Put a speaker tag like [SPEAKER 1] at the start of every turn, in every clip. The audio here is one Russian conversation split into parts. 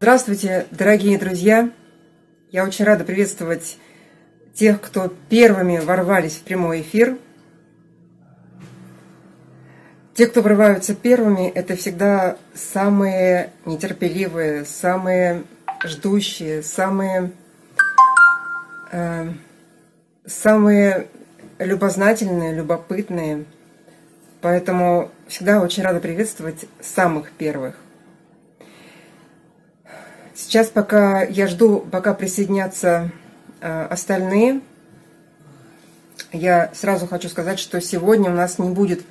[SPEAKER 1] Здравствуйте, дорогие друзья! Я очень рада приветствовать тех, кто первыми ворвались в прямой эфир. Те, кто врываются первыми, это всегда самые нетерпеливые, самые ждущие, самые, э, самые любознательные, любопытные. Поэтому всегда очень рада приветствовать самых первых. Сейчас пока я жду, пока присоединятся э, остальные, я сразу хочу сказать, что сегодня у нас не будет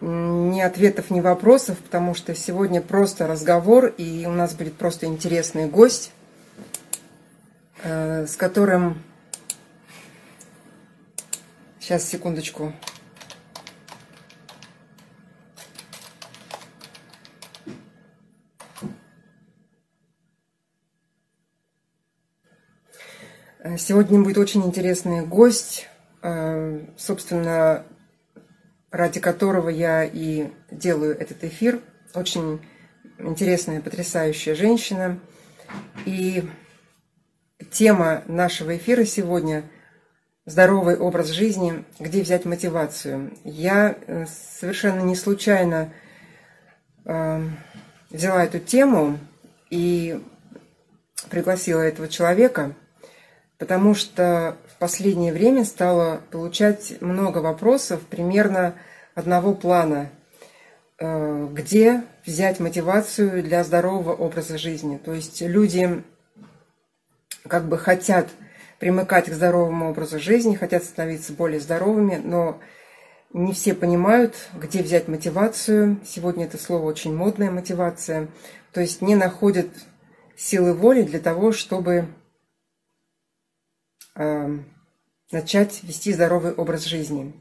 [SPEAKER 1] ни ответов, ни вопросов, потому что сегодня просто разговор, и у нас будет просто интересный гость, э, с которым... Сейчас, секундочку. Сегодня будет очень интересный гость, э, собственно, ради которого я и делаю этот эфир. Очень интересная, потрясающая женщина. И тема нашего эфира сегодня – здоровый образ жизни, где взять мотивацию. Я э, совершенно не случайно взяла эту тему и пригласила этого человека – потому что в последнее время стала получать много вопросов примерно одного плана. Э, где взять мотивацию для здорового образа жизни? То есть люди как бы хотят примыкать к здоровому образу жизни, хотят становиться более здоровыми, но не все понимают, где взять мотивацию. Сегодня это слово очень модная мотивация. То есть не находят силы воли для того, чтобы Эм, начать вести здоровый образ жизни.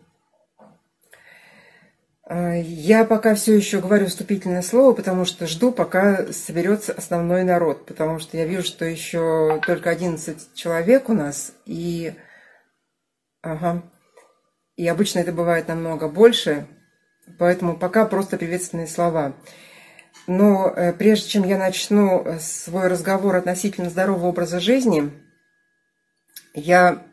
[SPEAKER 1] Э, я пока все еще говорю вступительное слово, потому что жду, пока соберется основной народ, потому что я вижу, что еще только 11 человек у нас, и, ага, и обычно это бывает намного больше, поэтому пока просто приветственные слова. Но э, прежде чем я начну свой разговор относительно здорового образа жизни – я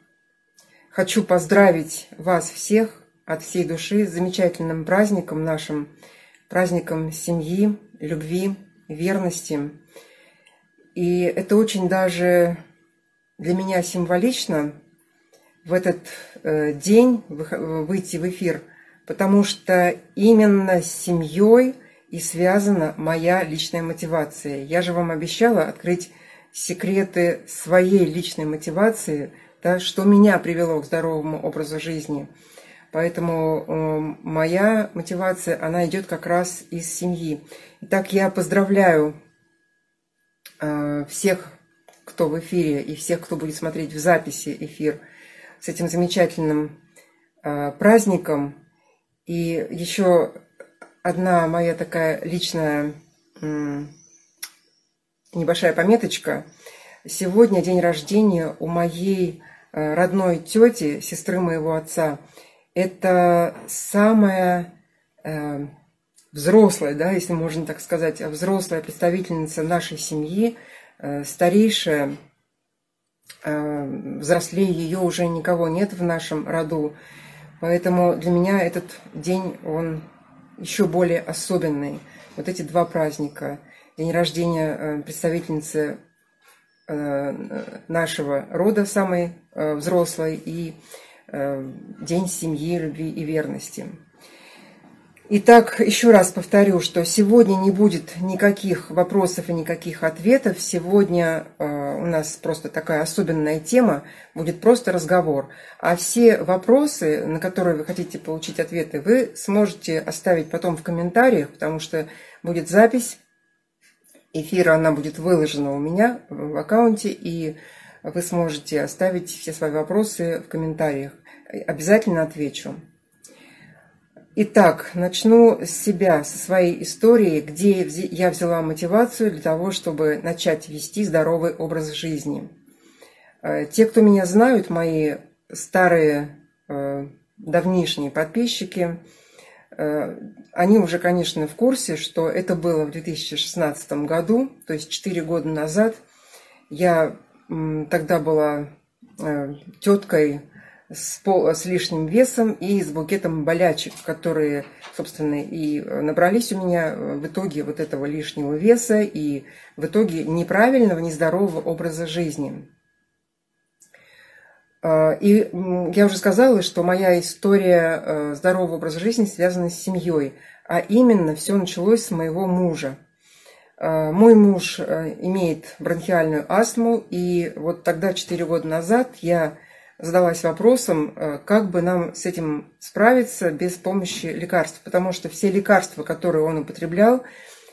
[SPEAKER 1] хочу поздравить вас всех от всей души с замечательным праздником нашим, праздником семьи, любви, верности. И это очень даже для меня символично в этот э, день выйти в эфир, потому что именно с семьей и связана моя личная мотивация. Я же вам обещала открыть секреты своей личной мотивации, да, что меня привело к здоровому образу жизни. Поэтому э, моя мотивация, она идет как раз из семьи. Итак, я поздравляю э, всех, кто в эфире, и всех, кто будет смотреть в записи эфир с этим замечательным э, праздником. И еще одна моя такая личная небольшая пометочка. Сегодня день рождения у моей э, родной тети, сестры моего отца. Это самая э, взрослая, да, если можно так сказать, взрослая представительница нашей семьи, э, старейшая, э, взрослее ее уже никого нет в нашем роду. Поэтому для меня этот день, он еще более особенный. Вот эти два праздника – день рождения э, представительницы э, нашего рода, самой э, взрослой, и день семьи, любви и верности. Итак, еще раз повторю, что сегодня не будет никаких вопросов и никаких ответов. Сегодня у нас просто такая особенная тема, будет просто разговор. А все вопросы, на которые вы хотите получить ответы, вы сможете оставить потом в комментариях, потому что будет запись эфира она будет выложена у меня в аккаунте, и вы сможете оставить все свои вопросы в комментариях. Обязательно отвечу. Итак, начну с себя, со своей истории, где я взяла мотивацию для того, чтобы начать вести здоровый образ жизни. Э, те, кто меня знают, мои старые, э, давнишние подписчики, Они уже, конечно, в курсе, что это было в 2016 году, то есть 4 года назад. Я тогда была теткой с, пол, с лишним весом и с букетом болячек, которые, собственно, и набрались у меня в итоге вот этого лишнего веса и в итоге неправильного, нездорового образа жизни. А, и я уже сказала, что моя история э, здорового образа жизни связана с семьей, а именно все началось с моего мужа. А, мой муж э, имеет бронхиальную астму, и вот тогда, 4 года назад, я задалась вопросом, э, как бы нам с этим справиться без помощи лекарств, потому что все лекарства, которые он употреблял,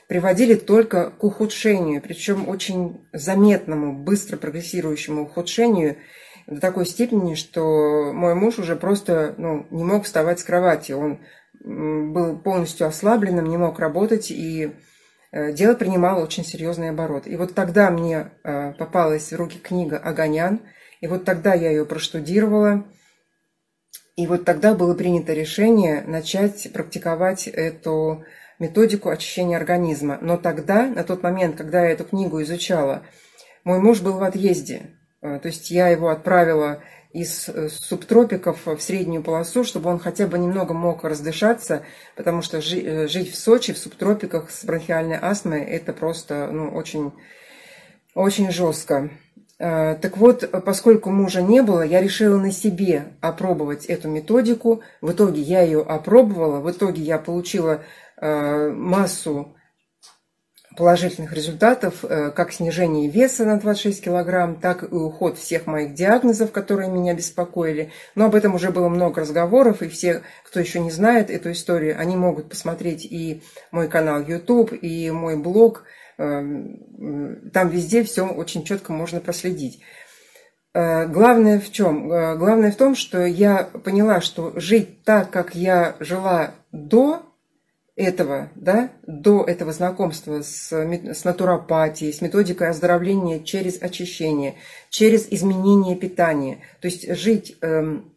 [SPEAKER 1] приводили только к ухудшению, причем очень заметному, быстро прогрессирующему ухудшению до такой степени, что мой муж уже просто ну, не мог вставать с кровати. Он был полностью ослабленным, не мог работать, и э, дело принимало очень серьезный оборот. И вот тогда мне э, попалась в руки книга «Огонян», и вот тогда я ее проштудировала, и вот тогда было принято решение начать практиковать эту методику очищения организма. Но тогда, на тот момент, когда я эту книгу изучала, мой муж был в отъезде. Э, то есть я его отправила из э, субтропиков в среднюю полосу, чтобы он хотя бы немного мог раздышаться, потому что э, жить в Сочи, в субтропиках с бронхиальной астмой, это просто ну, очень, очень жестко. Так вот, поскольку мужа не было, я решила на себе опробовать эту методику. В итоге я ее опробовала, в итоге я получила массу положительных результатов, э, как снижение веса на 26 килограмм, так и уход всех моих диагнозов, которые меня беспокоили. Но об этом уже было много разговоров, и все, кто еще не знает эту историю, они могут посмотреть и мой канал YouTube, и мой блог – Эм, там везде все очень четко можно проследить. Э, главное в чем? Э, главное в том, что я поняла, что жить так, как я жила до этого, да, до этого знакомства с, с натуропатией, с методикой оздоровления через очищение, через изменение питания. То есть жить эм,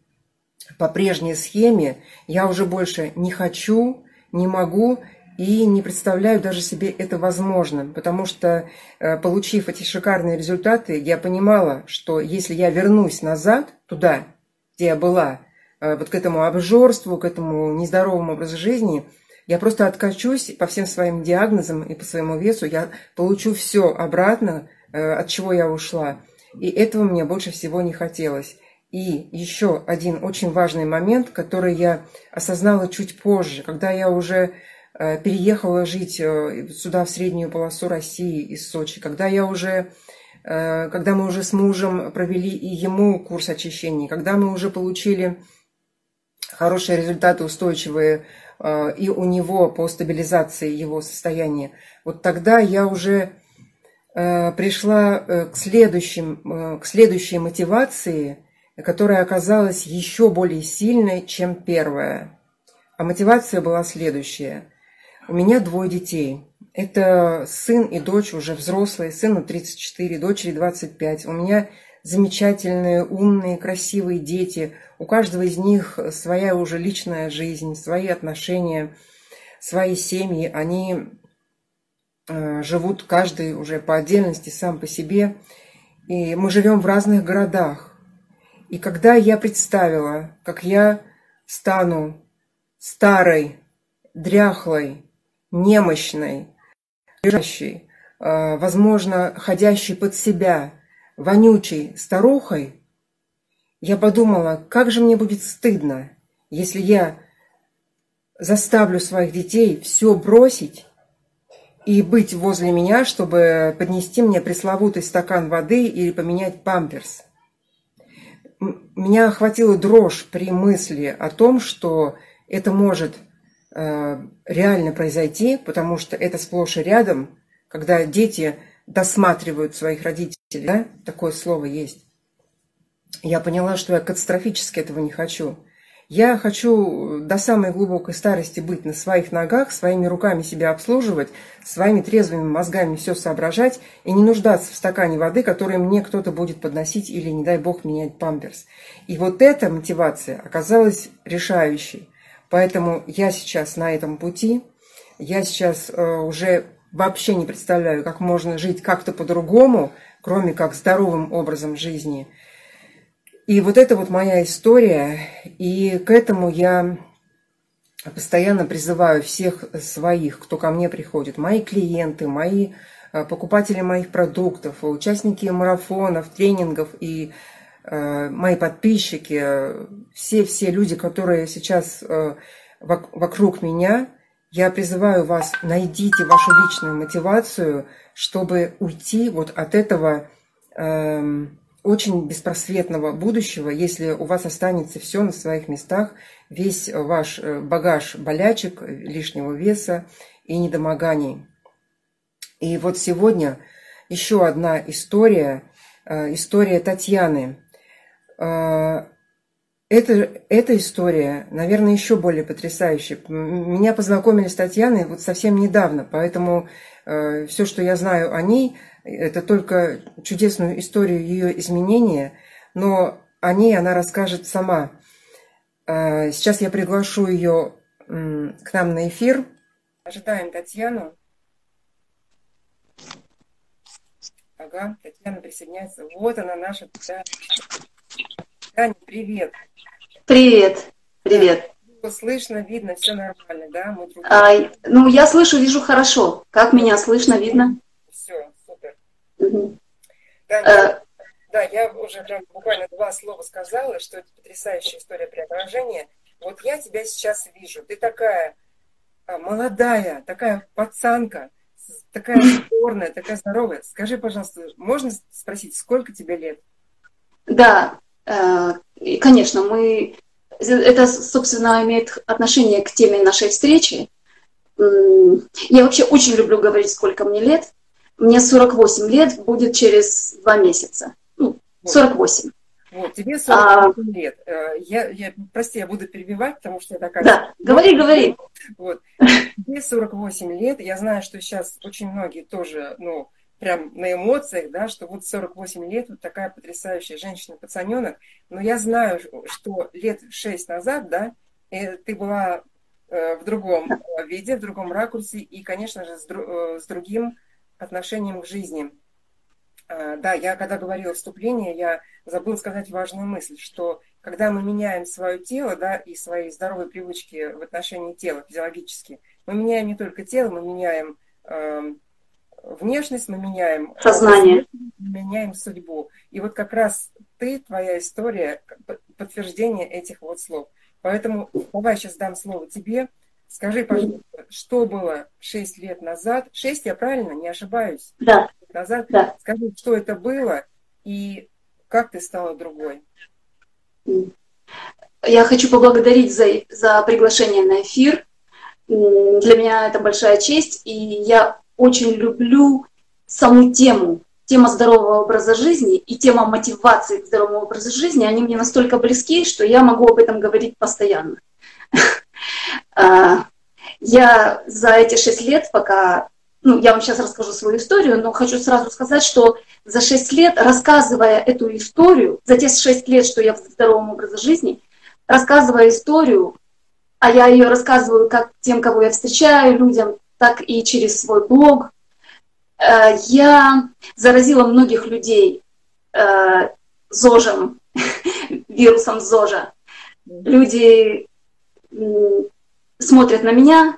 [SPEAKER 1] по прежней схеме я уже больше не хочу, не могу и не представляю даже себе это возможным, потому что, э, получив эти шикарные результаты, я понимала, что если я вернусь назад, туда, где я была, э, вот к этому обжорству, к этому нездоровому образу жизни, я просто откачусь по всем своим диагнозам и по своему весу, я получу все обратно, э, от чего я ушла. И этого мне больше всего не хотелось. И еще один очень важный момент, который я осознала чуть позже, когда я уже Э, переехала жить э, сюда, в среднюю полосу России из Сочи, когда я уже когда мы уже с мужем провели и ему курс очищения, когда мы уже получили хорошие результаты, устойчивые и у него по стабилизации его состояния, вот тогда я уже пришла к, следующим, к следующей мотивации, которая оказалась еще более сильной, чем первая. А мотивация была следующая – у меня двое детей. Это сын и дочь уже взрослые, сыну 34, дочери 25. У меня замечательные, умные, красивые дети. У каждого из них своя уже личная жизнь, свои отношения, свои семьи. Они э, живут каждый уже по отдельности, сам по себе. И мы живем в разных городах. И когда я представила, как я стану старой, дряхлой, немощной, лежащей, э, возможно, ходящей под себя, вонючей старухой, я подумала, как же мне будет стыдно, если я заставлю своих детей все бросить и быть возле меня, чтобы поднести мне пресловутый стакан воды или поменять памперс. Меня охватила дрожь при мысли о том, что это может Э, реально произойти, потому что это сплошь и рядом, когда дети досматривают своих родителей, да, такое слово есть. Я поняла, что я катастрофически этого не хочу. Я хочу до самой глубокой старости быть на своих ногах, своими руками себя обслуживать, своими трезвыми мозгами все соображать и не нуждаться в стакане воды, который мне кто-то будет подносить или, не дай бог, менять памперс. И вот эта мотивация оказалась решающей. Поэтому я сейчас на этом пути. Я сейчас э, уже вообще не представляю, как можно жить как-то по-другому, кроме как здоровым образом жизни. И вот это вот моя история, и к этому я постоянно призываю всех своих, кто ко мне приходит, мои клиенты, мои э, покупатели моих продуктов, участники марафонов, тренингов и э, мои подписчики, все-все люди, которые сейчас э, вокруг меня, я призываю вас, найдите вашу личную мотивацию, чтобы уйти вот от этого э, очень беспросветного будущего, если у вас останется все на своих местах, весь ваш э, багаж болячек, лишнего веса и недомоганий. И вот сегодня еще одна история, э, история Татьяны. Это, эта история, наверное, еще более потрясающая. Меня познакомили с Татьяной вот совсем недавно, поэтому э, все, что я знаю о ней, это только чудесную историю ее изменения, но о ней она расскажет сама. Э, сейчас я приглашу ее э, к нам на эфир. Ожидаем Татьяну. Ага, Татьяна присоединяется. Вот она наша Татьяна. Таня, привет.
[SPEAKER 2] Привет, привет.
[SPEAKER 1] Слышно, видно, все нормально, да? Мы
[SPEAKER 2] друг... а, ну, я слышу, вижу хорошо. Как меня слышно, видно?
[SPEAKER 1] Все, супер. Угу. Да, а... я, да, я уже прям буквально два слова сказала, что это потрясающая история преображения. Вот я тебя сейчас вижу. Ты такая а, молодая, такая пацанка, такая спорная, такая здоровая. Скажи, пожалуйста, можно спросить, сколько тебе лет?
[SPEAKER 2] Да, и, конечно, мы это, собственно, имеет отношение к теме нашей встречи. Я вообще очень люблю говорить, сколько мне лет. Мне 48 лет, будет через два месяца. Ну, 48.
[SPEAKER 1] Вот, тебе 48 а, лет. Э, я, я, прости, я буду перебивать, потому что я такая...
[SPEAKER 2] Да, говори, говори.
[SPEAKER 1] Вот. Тебе 48 лет. Я знаю, что сейчас очень многие тоже, ну, прям на эмоциях, да, что вот 48 лет, вот такая потрясающая женщина-пацаненок, но я знаю, что лет 6 назад, да, э, ты была э, в другом э, виде, в другом ракурсе и, конечно же, с, с другим отношением к жизни. А, да, я когда говорила вступление, я забыла сказать важную мысль, что когда мы меняем свое тело, да, и свои здоровые привычки в отношении тела физиологически, мы меняем не только тело, мы меняем эм, внешность, мы меняем
[SPEAKER 2] сознание,
[SPEAKER 1] мы меняем судьбу. И вот как раз ты, твоя история, подтверждение этих вот слов. Поэтому давай сейчас дам слово тебе. Скажи, пожалуйста, что было 6 лет назад? 6, я правильно, не ошибаюсь?
[SPEAKER 2] Да.
[SPEAKER 1] Назад.
[SPEAKER 2] Да.
[SPEAKER 1] Скажи, что это было и как ты стала другой?
[SPEAKER 2] Я хочу поблагодарить за, за приглашение на эфир. Для меня это большая честь, и я очень люблю саму тему, тема здорового образа жизни и тема мотивации к здоровому образу жизни, они мне настолько близки, что я могу об этом говорить постоянно. А, я за эти шесть лет, пока, ну, я вам сейчас расскажу свою историю, но хочу сразу сказать, что за шесть лет, рассказывая эту историю, за те шесть лет, что я в здоровом образе жизни, рассказывая историю, а я ее рассказываю как тем, кого я встречаю, людям, так и через свой блог. Э, я заразила многих людей э, ЗОЖем, вирусом ЗОЖа. Люди смотрят на меня,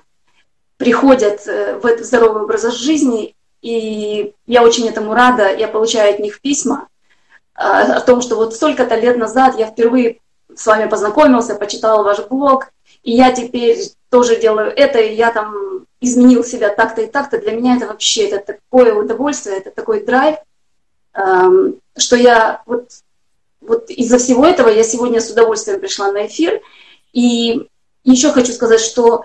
[SPEAKER 2] приходят э, в этот здоровый образ жизни, и я очень этому рада. Я получаю от них письма о том, что вот столько-то лет назад я впервые с вами познакомился, почитал ваш блог, и я теперь тоже делаю это, и я там изменил себя так-то и так-то, для меня это вообще это такое удовольствие, это такой драйв, эм, что я вот, вот из-за всего этого я сегодня с удовольствием пришла на эфир. И еще хочу сказать, что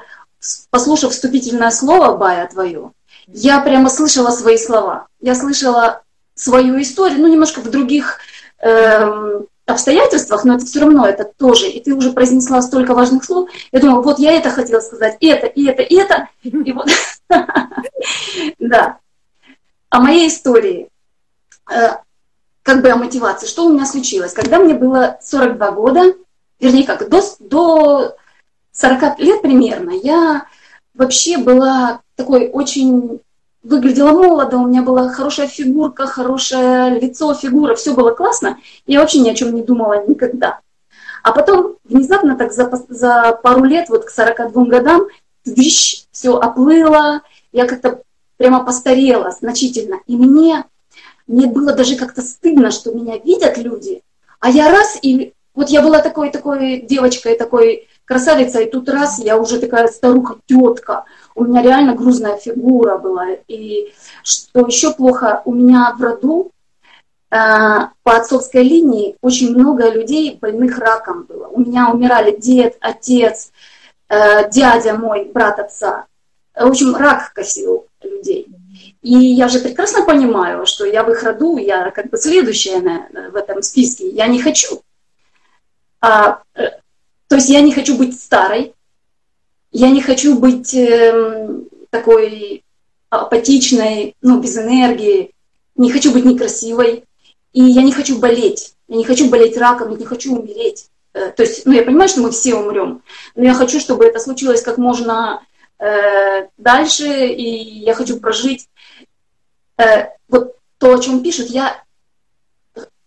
[SPEAKER 2] послушав вступительное слово, Бая, твое, я прямо слышала свои слова. Я слышала свою историю, ну, немножко в других эм, обстоятельствах, но это все равно это тоже. И ты уже произнесла столько важных слов. Я думала, вот я это хотела сказать, это, и это, и это. И вот, да. О моей истории, э, как бы о мотивации. Что у меня случилось? Когда мне было 42 года, вернее как, до, до 40 лет примерно я вообще была такой очень выглядела молодо, у меня была хорошая фигурка, хорошее лицо, фигура, все было классно. Я вообще ни о чем не думала никогда. А потом внезапно так за, за пару лет, вот к 42 годам, вещь, все оплыло, я как-то прямо постарела значительно. И мне, мне было даже как-то стыдно, что меня видят люди, а я раз, и вот я была такой, такой девочкой, такой красавицей, и тут раз, я уже такая старуха, тетка, у меня реально грузная фигура была. И что еще плохо, у меня в роду э, по отцовской линии очень много людей больных раком было. У меня умирали дед, отец, э, дядя мой, брат отца. В общем, рак косил людей. И я же прекрасно понимаю, что я в их роду, я как бы следующая на, в этом списке. Я не хочу. А, э, то есть я не хочу быть старой, я не хочу быть э, такой апатичной, ну, без энергии, не хочу быть некрасивой, и я не хочу болеть. Я не хочу болеть раком, я не хочу умереть. Э, то есть, ну, я понимаю, что мы все умрем, но я хочу, чтобы это случилось как можно э, дальше, и я хочу прожить э, вот то, о чем пишут. Я,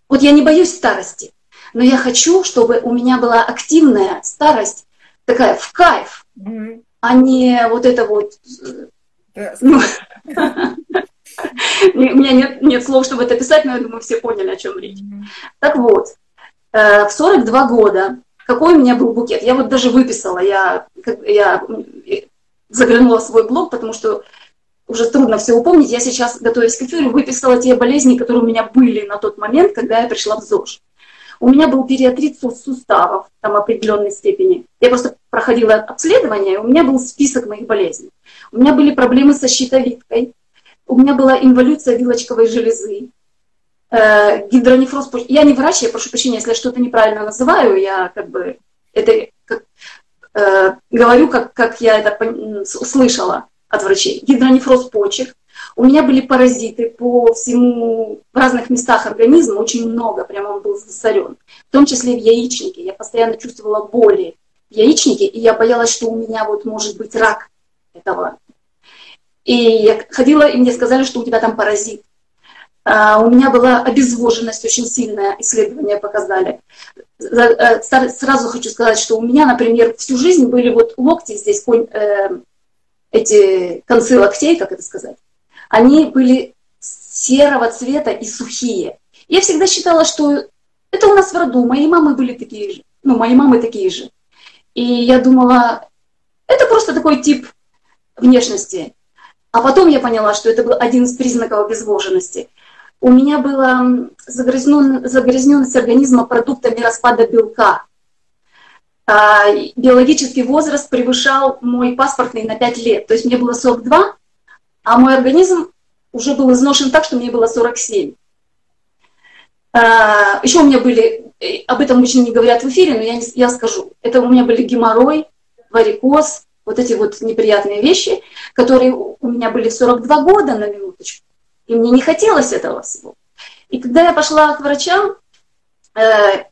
[SPEAKER 2] вот я не боюсь старости, но я хочу, чтобы у меня была активная старость, такая в кайф, mm-hmm. а не вот это вот... Ну, у меня нет, нет слов, чтобы это писать, но я думаю, все поняли, о чем речь. Mm-hmm. Так вот, э, в 42 года какой у меня был букет? Я вот даже выписала, я, я заглянула в свой блог, потому что уже трудно все упомнить. Я сейчас, готовясь к эфиру, выписала те болезни, которые у меня были на тот момент, когда я пришла в ЗОЖ. У меня был периотрит суставов там определенной степени. Я просто проходила обследование, у меня был список моих болезней. У меня были проблемы со щитовидкой, у меня была инволюция вилочковой железы, э, гидронефроз. Я не врач, я прошу прощения, если я что-то неправильно называю, я как бы это как, э, говорю, как, как я это слышала от врачей. Гидронефроз почек, у меня были паразиты по всему, в разных местах организма, очень много, прямо он был засорен. В том числе в яичнике. Я постоянно чувствовала боли в яичнике, и я боялась, что у меня вот может быть рак этого. И я ходила, и мне сказали, что у тебя там паразит. Uh, у меня была обезвоженность очень сильная, исследования показали. Uh, сразу хочу сказать, что у меня, например, всю жизнь были вот локти здесь, uh, эти концы локтей, как это сказать, они были серого цвета и сухие. Я всегда считала, что это у нас в роду, мои мамы были такие же, ну, мои мамы такие же. И я думала, это просто такой тип внешности. А потом я поняла, что это был один из признаков обезвоженности. У меня была загрязненность организма продуктами распада белка. А, биологический возраст превышал мой паспортный на 5 лет. То есть мне было 42, а мой организм уже был изношен так, что мне было 47. А, еще у меня были, э, об этом очень не говорят в эфире, но я, не, я скажу. Это у меня были геморрой, варикоз, вот эти вот неприятные вещи, которые у меня были 42 года на минуточку. И мне не хотелось этого всего. И когда я пошла к врачам, э,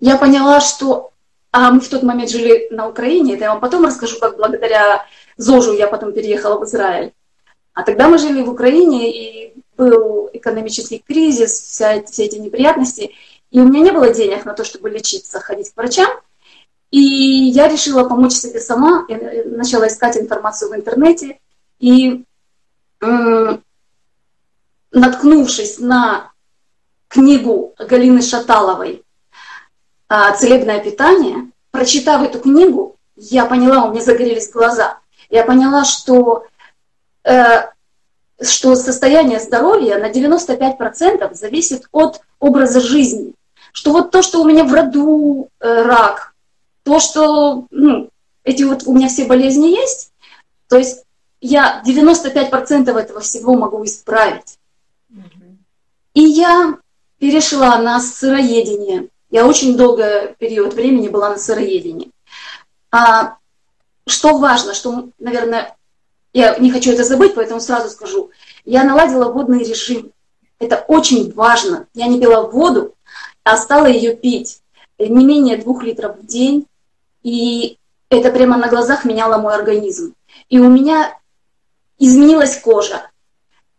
[SPEAKER 2] я поняла, что а мы в тот момент жили на Украине, это я вам потом расскажу, как благодаря ЗОЖу я потом переехала в Израиль. А тогда мы жили в Украине, и был экономический кризис, вся, все эти неприятности, и у меня не было денег на то, чтобы лечиться, ходить к врачам. И я решила помочь себе сама, я начала искать информацию в интернете, и наткнувшись на книгу Галины Шаталовой а, «Целебное питание», прочитав эту книгу, я поняла, у меня загорелись глаза. Я поняла, что Э, что состояние здоровья на 95% зависит от образа жизни. Что вот то, что у меня в роду э, рак, то, что ну, эти вот у меня все болезни есть, то есть я 95% этого всего могу исправить. И я перешла на сыроедение. Я очень долгий период времени была на сыроедении. А, что важно, что, наверное, я не хочу это забыть, поэтому сразу скажу. Я наладила водный режим. Это очень важно. Я не пила воду, а стала ее пить не менее двух литров в день. И это прямо на глазах меняло мой организм. И у меня изменилась кожа.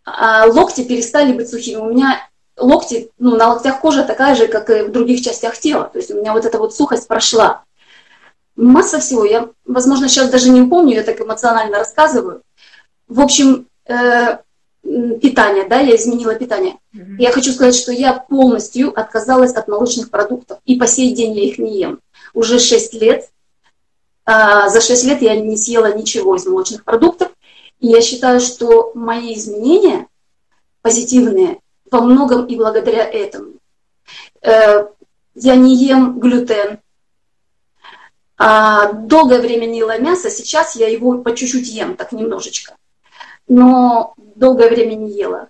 [SPEAKER 2] А локти перестали быть сухими. У меня локти, ну, на локтях кожа такая же, как и в других частях тела. То есть у меня вот эта вот сухость прошла. Масса всего. Я, возможно, сейчас даже не помню, я так эмоционально рассказываю. В общем, э, питание, да, я изменила питание. Mm-hmm. Я хочу сказать, что я полностью отказалась от молочных продуктов. И по сей день я их не ем. Уже 6 лет. А, за 6 лет я не съела ничего из молочных продуктов. И я считаю, что мои изменения позитивные во многом и благодаря этому. Э, я не ем глютен. А, долгое время не ела мясо, сейчас я его по чуть-чуть ем, так немножечко. Но долгое время не ела.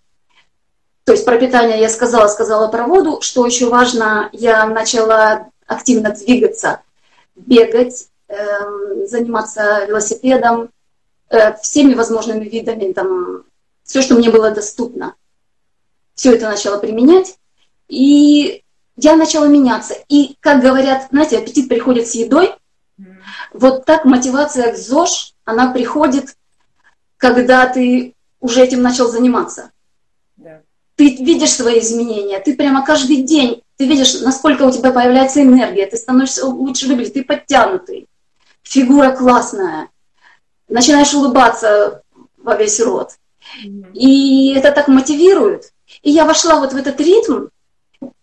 [SPEAKER 2] То есть про питание я сказала, сказала про воду. Что еще важно, я начала активно двигаться, бегать, э, заниматься велосипедом, э, всеми возможными видами, там, все, что мне было доступно все это начала применять, и я начала меняться. И, как говорят, знаете, аппетит приходит с едой, вот так мотивация к ЗОЖ, она приходит, когда ты уже этим начал заниматься. Да. Ты видишь свои изменения, ты прямо каждый день, ты видишь, насколько у тебя появляется энергия, ты становишься лучше выглядеть, ты подтянутый, фигура классная, начинаешь улыбаться во весь рот. Mm-hmm. И это так мотивирует. И я вошла вот в этот ритм,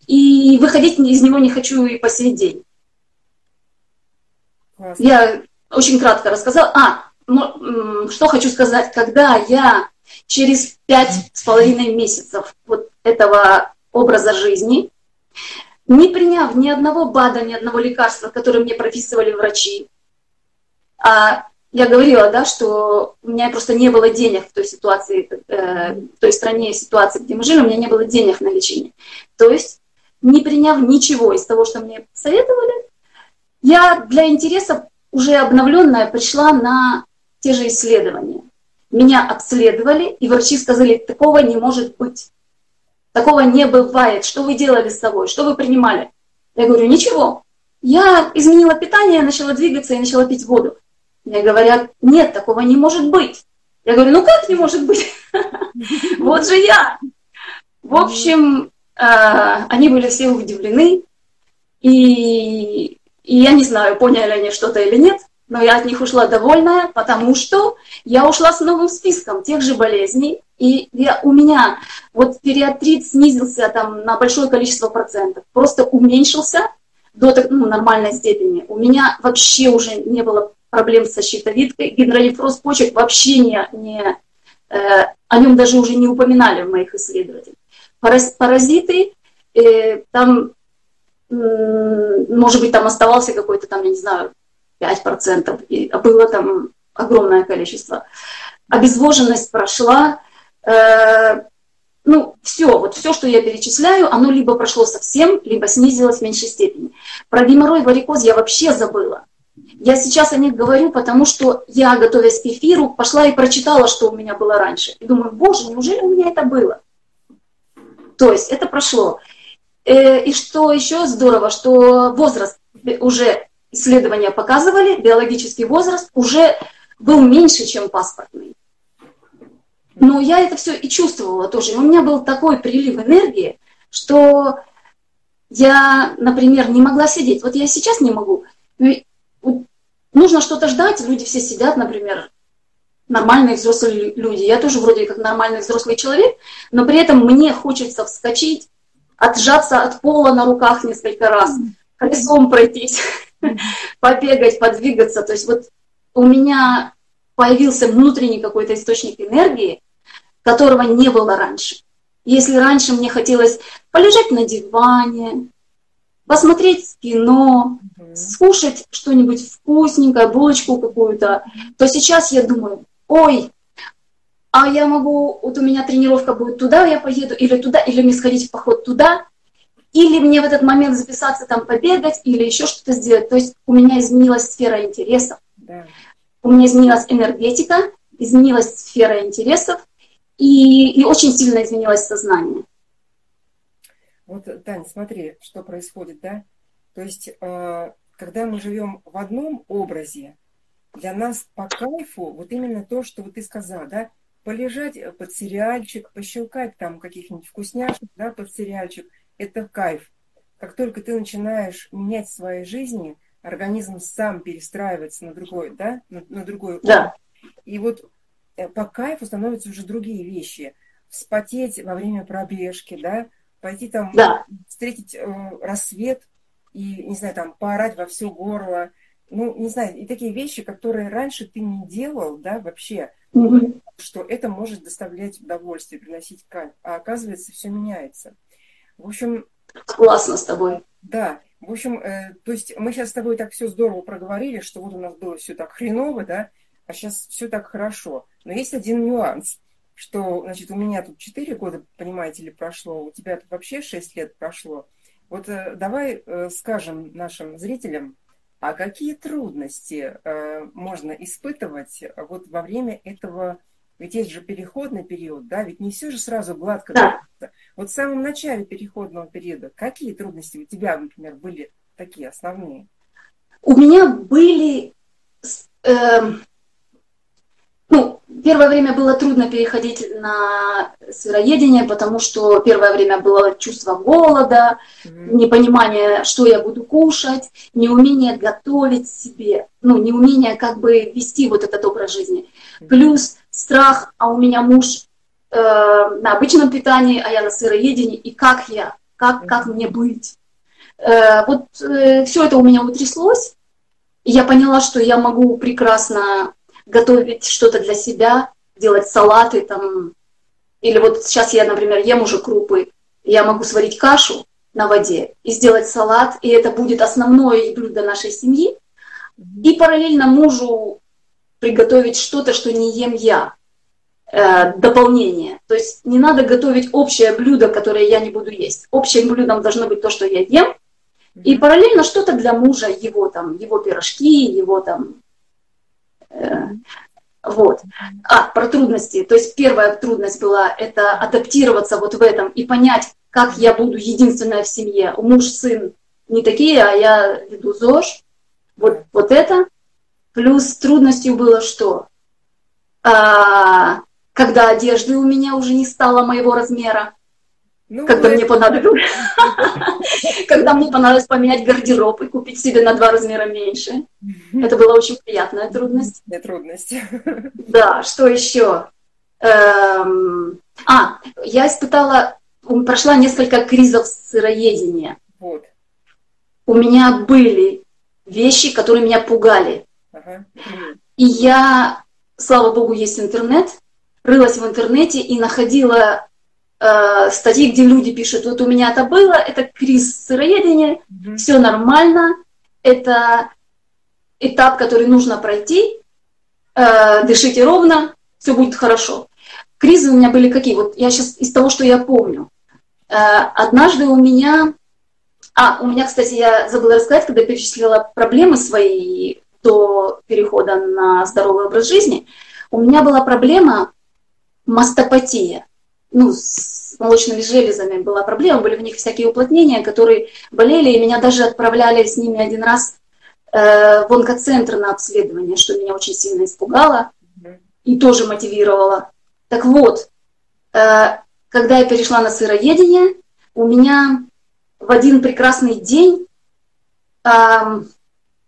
[SPEAKER 2] и выходить из него не хочу и по сей день. Я очень кратко рассказала. А, что хочу сказать, когда я через пять с половиной месяцев вот этого образа жизни, не приняв ни одного БАДа, ни одного лекарства, которые мне прописывали врачи, а я говорила, да, что у меня просто не было денег в той ситуации, э, в той стране ситуации, где мы жили, у меня не было денег на лечение. То есть, не приняв ничего из того, что мне советовали, я для интереса уже обновленная пришла на те же исследования. Меня обследовали, и врачи сказали, такого не может быть. Такого не бывает. Что вы делали с собой? Что вы принимали? Я говорю, ничего. Я изменила питание, начала двигаться и начала пить воду. Мне говорят, нет, такого не может быть. Я говорю, ну как не может быть? Вот же я. В общем, а, они были все удивлены. И, и я не знаю, поняли они что-то или нет, но я от них ушла довольная, потому что я ушла с новым списком тех же болезней, и я, у меня вот периатрит снизился там на большое количество процентов, просто уменьшился до ну, нормальной степени. У меня вообще уже не было проблем со щитовидкой. Гидролифроз почек вообще не, не э, о нем даже уже не упоминали в моих исследованиях. Паразиты, э, там, может быть, там оставался какой-то там, я не знаю, 5%, и, а было там огромное количество. Обезвоженность прошла, э, ну, все, вот все, что я перечисляю, оно либо прошло совсем, либо снизилось в меньшей степени. Про геморрой, варикоз я вообще забыла. Я сейчас о них говорю, потому что я, готовясь к эфиру, пошла и прочитала, что у меня было раньше. И думаю, боже, неужели у меня это было? То есть это прошло. Э, и что еще здорово, что возраст уже исследования показывали, биологический возраст уже был меньше, чем паспортный. Но я это все и чувствовала тоже. У меня был такой прилив энергии, что я, например, не могла сидеть. Вот я сейчас не могу нужно что-то ждать, люди все сидят, например, нормальные взрослые люди. Я тоже вроде как нормальный взрослый человек, но при этом мне хочется вскочить, отжаться от пола на руках несколько раз, колесом пройтись, побегать, подвигаться. То есть вот у меня появился внутренний какой-то источник энергии, которого не было раньше. Если раньше мне хотелось полежать на диване, посмотреть кино, mm-hmm. скушать что-нибудь вкусненькое, булочку какую-то, то сейчас я думаю, ой, а я могу, вот у меня тренировка будет туда, я поеду, или туда, или мне сходить в поход туда, или мне в этот момент записаться там побегать, или еще что-то сделать. То есть у меня изменилась сфера интересов, да. у меня изменилась энергетика, изменилась сфера интересов, и, и очень сильно изменилось сознание.
[SPEAKER 1] Вот, Тань, смотри, что происходит, да? То есть, э, когда мы живем в одном образе, для нас по кайфу вот именно то, что вот ты сказала, да, полежать под сериальчик, пощелкать там каких-нибудь вкусняшек, да, под сериальчик, это кайф. Как только ты начинаешь менять в своей жизни, организм сам перестраивается на другой, да, на, на другой
[SPEAKER 2] да.
[SPEAKER 1] И вот э, по кайфу становятся уже другие вещи. Вспотеть во время пробежки, да, пойти там
[SPEAKER 2] да.
[SPEAKER 1] встретить э, рассвет и, не знаю, там поорать во все горло. Ну, не знаю, и такие вещи, которые раньше ты не делал, да, вообще,
[SPEAKER 2] угу.
[SPEAKER 1] что это может доставлять удовольствие, приносить кайф. А оказывается, все меняется. В общем...
[SPEAKER 2] Классно с тобой.
[SPEAKER 1] Да. В общем, э, то есть мы сейчас с тобой так все здорово проговорили, что вот у нас было все так хреново, да, а сейчас все так хорошо. Но есть один нюанс, что, значит, у меня тут 4 года, понимаете ли, прошло, у тебя тут вообще 6 лет прошло. Вот э, давай э, скажем нашим зрителям, а какие трудности э, можно испытывать вот во время этого, ведь есть же переходный период, да, ведь не все же сразу гладко.
[SPEAKER 2] Да.
[SPEAKER 1] Вот в самом начале переходного периода какие трудности у тебя, например, были такие основные?
[SPEAKER 2] У меня были э, ну, первое время было трудно переходить на сыроедение, потому что первое время было чувство голода, mm-hmm. непонимание, что я буду кушать, неумение готовить себе, ну, неумение как бы вести вот этот образ жизни. Mm-hmm. Плюс страх, а у меня муж э, на обычном питании, а я на сыроедении, и как я, как, mm-hmm. как мне быть. Э, вот э, все это у меня утряслось, и я поняла, что я могу прекрасно готовить что-то для себя, делать салаты там. Или вот сейчас я, например, ем уже крупы, я могу сварить кашу на воде и сделать салат, и это будет основное блюдо нашей семьи. И параллельно мужу приготовить что-то, что не ем я, э, дополнение. То есть не надо готовить общее блюдо, которое я не буду есть. Общим блюдом должно быть то, что я ем, и параллельно что-то для мужа, его там, его пирожки, его там вот. А, про трудности. То есть первая трудность была это адаптироваться вот в этом и понять, как я буду единственная в семье. Муж, сын не такие, а я веду ЗОЖ. Вот, вот это. Плюс трудностью было что? А, когда одежды у меня уже не стало моего размера, ну, когда мне понадобилось, когда мне понадобилось поменять гардероб и купить себе на два размера меньше. Это была очень приятная трудность.
[SPEAKER 1] Не трудность.
[SPEAKER 2] Да, что еще? Эм... А, я испытала, прошла несколько кризов сыроедения.
[SPEAKER 1] Вот.
[SPEAKER 2] У меня были вещи, которые меня пугали.
[SPEAKER 1] Ага.
[SPEAKER 2] И я, слава богу, есть интернет, рылась в интернете и находила э, статьи, где люди пишут, вот у меня это было, это криз сыроедения, mm-hmm. все нормально, это этап, который нужно пройти, э, дышите ровно, все будет хорошо. Кризы у меня были какие? Вот я сейчас из того, что я помню. Э, однажды у меня... А, у меня, кстати, я забыла рассказать, когда перечислила проблемы свои до перехода на здоровый образ жизни, у меня была проблема мастопатия ну, с молочными железами была проблема, были в них всякие уплотнения, которые болели, и меня даже отправляли с ними один раз э, в онкоцентр на обследование, что меня очень сильно испугало и тоже мотивировало. Так вот, э, когда я перешла на сыроедение, у меня в один прекрасный день э,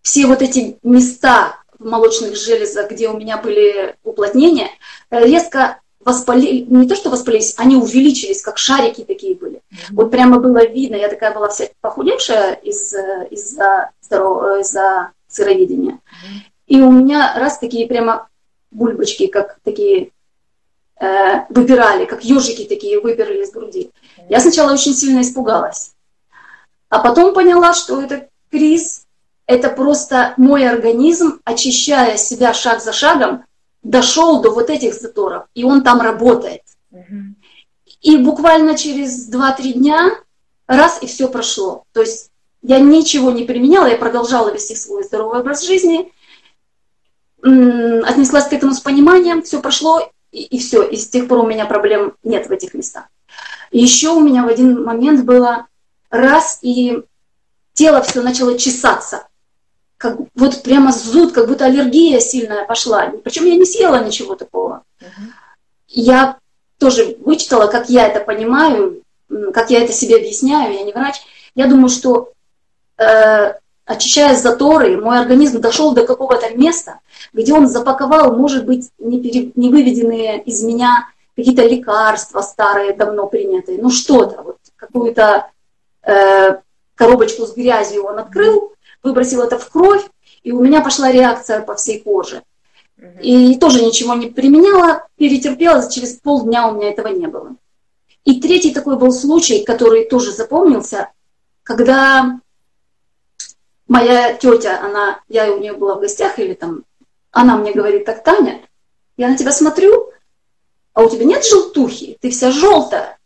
[SPEAKER 2] все вот эти места в молочных железах, где у меня были уплотнения, резко воспали, не то что воспалились, они увеличились, как шарики такие были. Mm-hmm. Вот прямо было видно, я такая была вся похудевшая из, из-за, здорового, из-за сыроведения. Mm-hmm. И у меня раз такие прямо бульбочки, как такие э, выбирали, как ежики такие выбирали из груди. Mm-hmm. Я сначала очень сильно испугалась. А потом поняла, что это криз, это просто мой организм, очищая себя шаг за шагом, дошел до вот этих заторов, и он там работает. Угу. И буквально через 2-3 дня раз и все прошло. То есть я ничего не применяла, я продолжала вести свой здоровый образ жизни, отнеслась к этому с пониманием, все прошло, и, и все. И с тех пор у меня проблем нет в этих местах. И еще у меня в один момент было раз, и тело все начало чесаться. Как, вот прямо зуд, как будто аллергия сильная пошла. Причем я не съела ничего такого. Uh-huh. Я тоже вычитала, как я это понимаю, как я это себе объясняю, я не врач. Я думаю, что э, очищая заторы, мой организм дошел до какого-то места, где он запаковал, может быть, не, пере, не выведенные из меня какие-то лекарства старые, давно принятые, ну что-то, вот какую-то э, коробочку с грязью он открыл, выбросил это в кровь, и у меня пошла реакция по всей коже. И тоже ничего не применяла, перетерпела, через полдня у меня этого не было. И третий такой был случай, который тоже запомнился, когда моя тетя, она, я у нее была в гостях, или там, она мне говорит, так, Таня, я на тебя смотрю, а у тебя нет желтухи, ты вся желтая.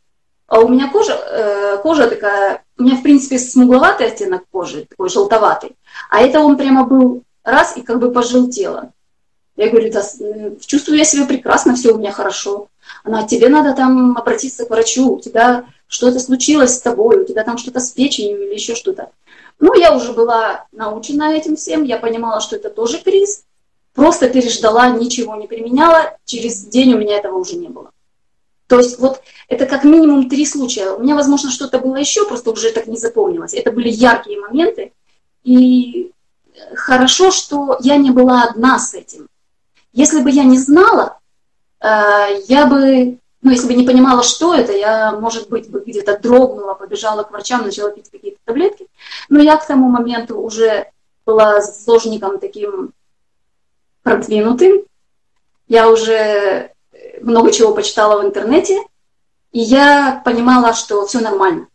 [SPEAKER 2] А у меня кожа, э, кожа такая, у меня, в принципе, смугловатый оттенок кожи, такой желтоватый. А это он прямо был раз и как бы пожелтело. Я говорю, да, чувствую я себя прекрасно, все у меня хорошо. Она, тебе надо там обратиться к врачу, у тебя что-то случилось с тобой, у тебя там что-то с печенью или еще что-то. Ну, я уже была научена этим всем, я понимала, что это тоже криз. Просто переждала, ничего не применяла, через день у меня этого уже не было. То есть вот это как минимум три случая. У меня, возможно, что-то было еще, просто уже так не запомнилось. Это были яркие моменты. И хорошо, что я не была одна с этим. Если бы я не знала, э, я бы, ну, если бы не понимала, что это, я, может быть, бы где-то дрогнула, побежала к врачам, начала пить какие-то таблетки. Но я к тому моменту уже была зожником таким продвинутым. Я уже много чего почитала в интернете, и я понимала, что все нормально.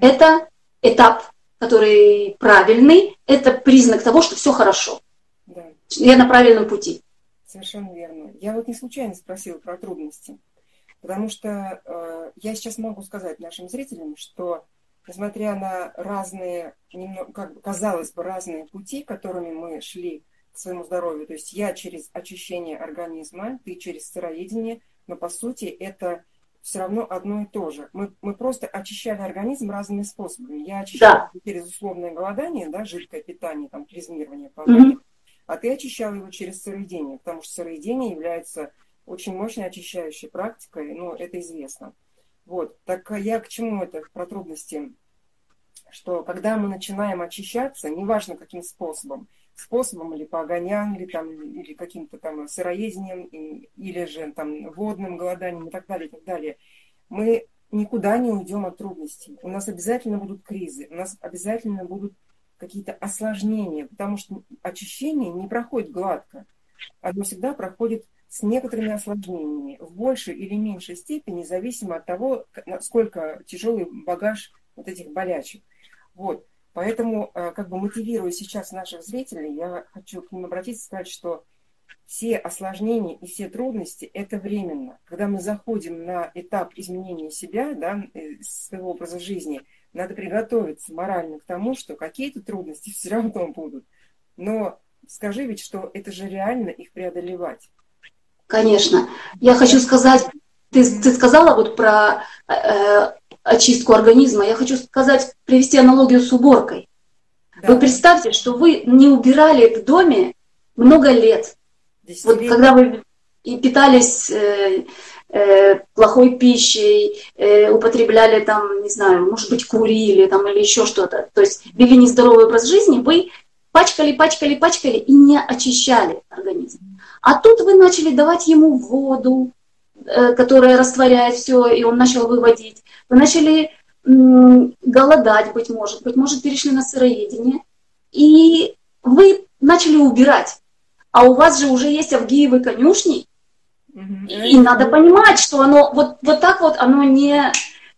[SPEAKER 2] Это этап, который правильный, это признак того, что все хорошо. Да. Я на правильном пути.
[SPEAKER 1] Совершенно верно. Я вот не случайно спросила про трудности, потому что э, я сейчас могу сказать нашим зрителям, что несмотря на разные, немного, как казалось бы, разные пути, которыми мы шли своему здоровью. То есть я через очищение организма, ты через сыроедение, но по сути это все равно одно и то же. Мы, мы просто очищали организм разными способами. Я очищала да. через условное голодание, да, жидкое питание, там, клизмирование, mm-hmm. а ты очищал его через сыроедение, потому что сыроедение является очень мощной очищающей практикой, ну, это известно. Вот, так я к чему это, про трудности, что когда мы начинаем очищаться, неважно каким способом, способом, или по огоням, или, там, или каким-то там сыроедением, или же там водным голоданием и так далее, и так далее, мы никуда не уйдем от трудностей. У нас обязательно будут кризы, у нас обязательно будут какие-то осложнения, потому что очищение не проходит гладко. Оно всегда проходит с некоторыми осложнениями, в большей или меньшей степени, зависимо от того, насколько тяжелый багаж вот этих болячек. Вот. Поэтому, э, как бы мотивируя сейчас наших зрителей, я хочу к ним обратиться и сказать, что все осложнения и все трудности – это временно. Когда мы заходим на этап изменения себя, да, э, своего образа жизни, надо приготовиться морально к тому, что какие-то трудности все равно будут. Но скажи ведь, что это же реально их преодолевать.
[SPEAKER 2] Конечно. Я хочу сказать, ты, ты сказала вот про э, очистку организма, я хочу сказать, привести аналогию с уборкой. Да. Вы представьте, что вы не убирали в доме много лет. Вот когда вы и питались э, э, плохой пищей, э, употребляли там, не знаю, может быть, курили там или еще что-то, то есть вели нездоровый образ жизни, вы пачкали, пачкали, пачкали и не очищали организм. А тут вы начали давать ему воду, Э, которая растворяет все, и он начал выводить. Вы начали голодать, быть может, быть может, перешли на сыроедение, и вы начали убирать. А у вас же уже есть Авгиевы конюшни, mm-hmm. и надо понимать, что оно вот, вот так вот оно не,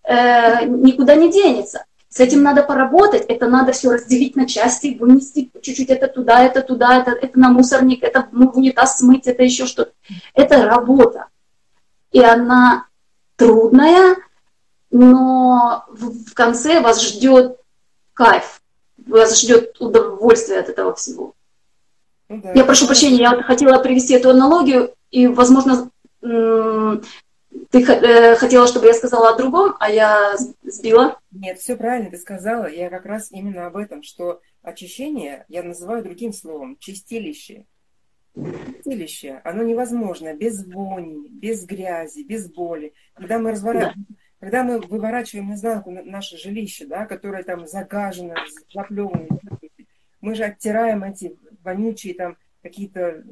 [SPEAKER 2] э, никуда не денется. С этим надо поработать, это надо все разделить на части, вынести чуть-чуть это туда, это туда, это, это на мусорник, это в унитаз смыть, это еще что-то. Это работа и она трудная, но в конце вас ждет кайф, вас ждет удовольствие от этого всего. Ну, да. Я прошу прощения, я хотела привести эту аналогию, и, возможно, ты э, хотела, чтобы я сказала о другом, а я сбила.
[SPEAKER 1] Нет, все правильно ты сказала. Я как раз именно об этом, что очищение я называю другим словом – чистилище. Чистилище, оно невозможно без вони, без грязи, без боли. Когда мы разворачиваем, да. Когда мы выворачиваем наизнанку наше жилище, да, которое там загажено, заплевано, мы же оттираем эти вонючие там какие-то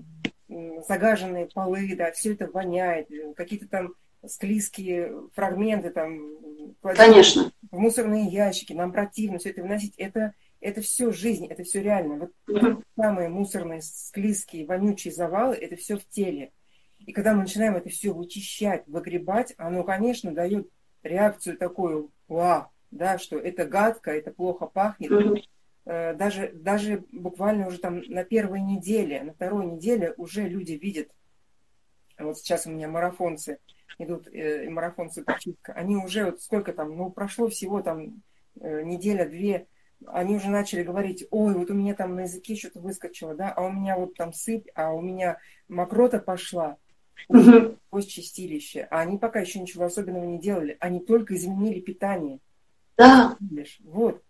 [SPEAKER 1] загаженные полы, да, все это воняет, какие-то там склизкие фрагменты там
[SPEAKER 2] Конечно.
[SPEAKER 1] в мусорные ящики, нам противно все это выносить. Это, это все жизнь, это все реально. Вот mm самые мусорные, склизкие, вонючие завалы, это все в теле. И когда мы начинаем это все вычищать, выгребать, оно, конечно, дает реакцию такую, вау, да, что это гадко, это плохо пахнет. mm Даже, даже буквально уже там на первой неделе, на второй неделе уже люди видят, вот сейчас у меня марафонцы, идут э, марафонцы почистка, они уже вот сколько там, ну прошло всего там э, неделя-две, они уже начали говорить, ой, вот у меня там на языке что-то выскочило, да, а у меня вот там сыпь, а у меня мокрота пошла, угу. чистилище. А они пока еще ничего особенного не делали, они только изменили питание.
[SPEAKER 2] Да.
[SPEAKER 1] Вот.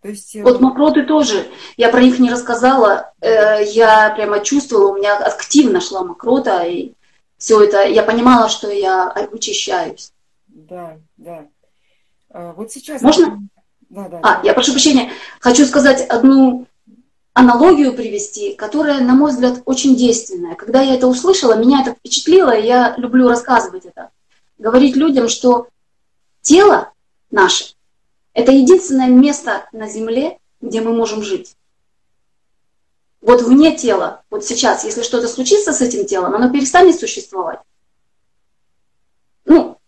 [SPEAKER 1] То есть...
[SPEAKER 2] Э, вот мокроты тоже. Я про них не рассказала. Э, я прямо чувствовала, у меня активно шла мокрота, и все это, я понимала, что я вычищаюсь.
[SPEAKER 1] Да, да. А, вот сейчас...
[SPEAKER 2] Можно? Да, да. А, да. я прошу прощения, хочу сказать одну аналогию привести, которая, на мой взгляд, очень действенная. Когда я это услышала, меня это впечатлило, и я люблю рассказывать это. Говорить людям, что тело наше – это единственное место на Земле, где мы можем жить вот вне тела, вот сейчас, если что-то случится с этим телом, оно перестанет существовать. Ну,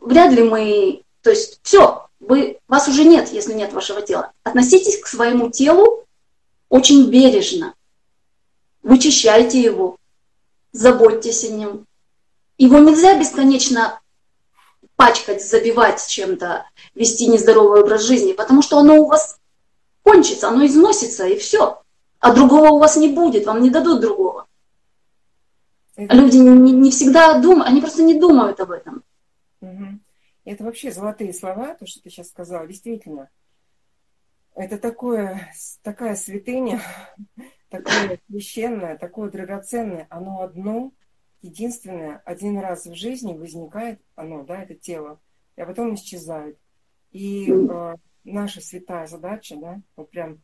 [SPEAKER 2] вряд ли мы, то есть все, вы, вас уже нет, если нет вашего тела. Относитесь к своему телу очень бережно. Вычищайте его, заботьтесь о нем. Его нельзя бесконечно пачкать, забивать чем-то, вести нездоровый образ жизни, потому что оно у вас кончится, оно износится, и все а другого у вас не будет, вам не дадут другого. Это... Люди не, не всегда думают, они просто не думают об этом.
[SPEAKER 1] Угу. Это вообще золотые слова, то, что ты сейчас сказала, действительно. Это такое, такая святыня, такое священное, такое драгоценное. Оно одно, единственное, один раз в жизни возникает оно, да, это тело, а потом исчезает. И э, наша святая задача, да, вот прям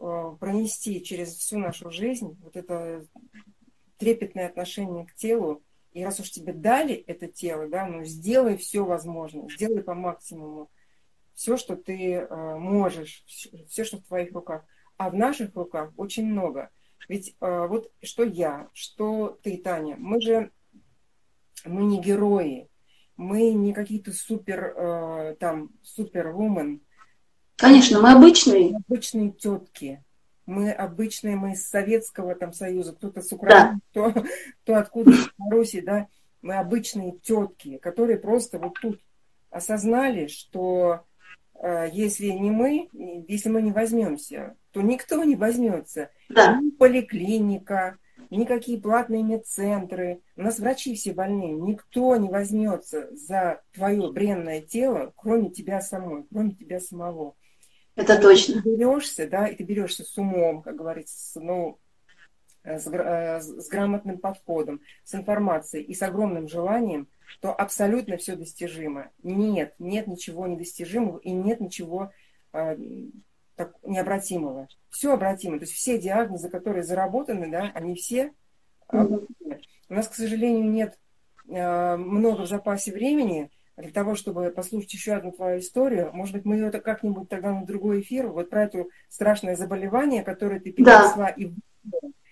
[SPEAKER 1] Э, пронести через всю нашу жизнь вот это трепетное отношение к телу. И раз уж тебе дали это тело, да, ну сделай все возможное, сделай по максимуму все, что ты э, можешь, все, что в твоих руках. А в наших руках очень много. Ведь э, вот что я, что ты, Таня, мы же, мы не герои, мы не какие-то супер, э, там, супервумен,
[SPEAKER 2] Конечно, мы обычные.
[SPEAKER 1] Обычные тетки. Мы обычные, мы из Советского там Союза, кто-то с Украины, да. кто, кто откуда, из Беларуси, да. Мы обычные тетки, которые просто вот тут осознали, что если не мы, если мы не возьмемся, то никто не возьмется. Да. Ни поликлиника, никакие платные медцентры. У нас врачи все больные. Никто не возьмется за твое бренное тело, кроме тебя самой, кроме тебя самого.
[SPEAKER 2] Это точно.
[SPEAKER 1] Ты берешься, да, и ты берешься с умом, как говорится, ну, с, э, с грамотным подходом, с информацией и с огромным желанием, то абсолютно все достижимо. Нет, нет ничего недостижимого и нет ничего э, так, необратимого. Все обратимо. То есть все диагнозы, которые заработаны, да, они все mm-hmm. У нас, к сожалению, нет э, много в запасе времени, для того, чтобы послушать еще одну твою историю. Может быть, мы ее как-нибудь тогда на другой эфир, вот про это страшное заболевание, которое ты перенесла да. и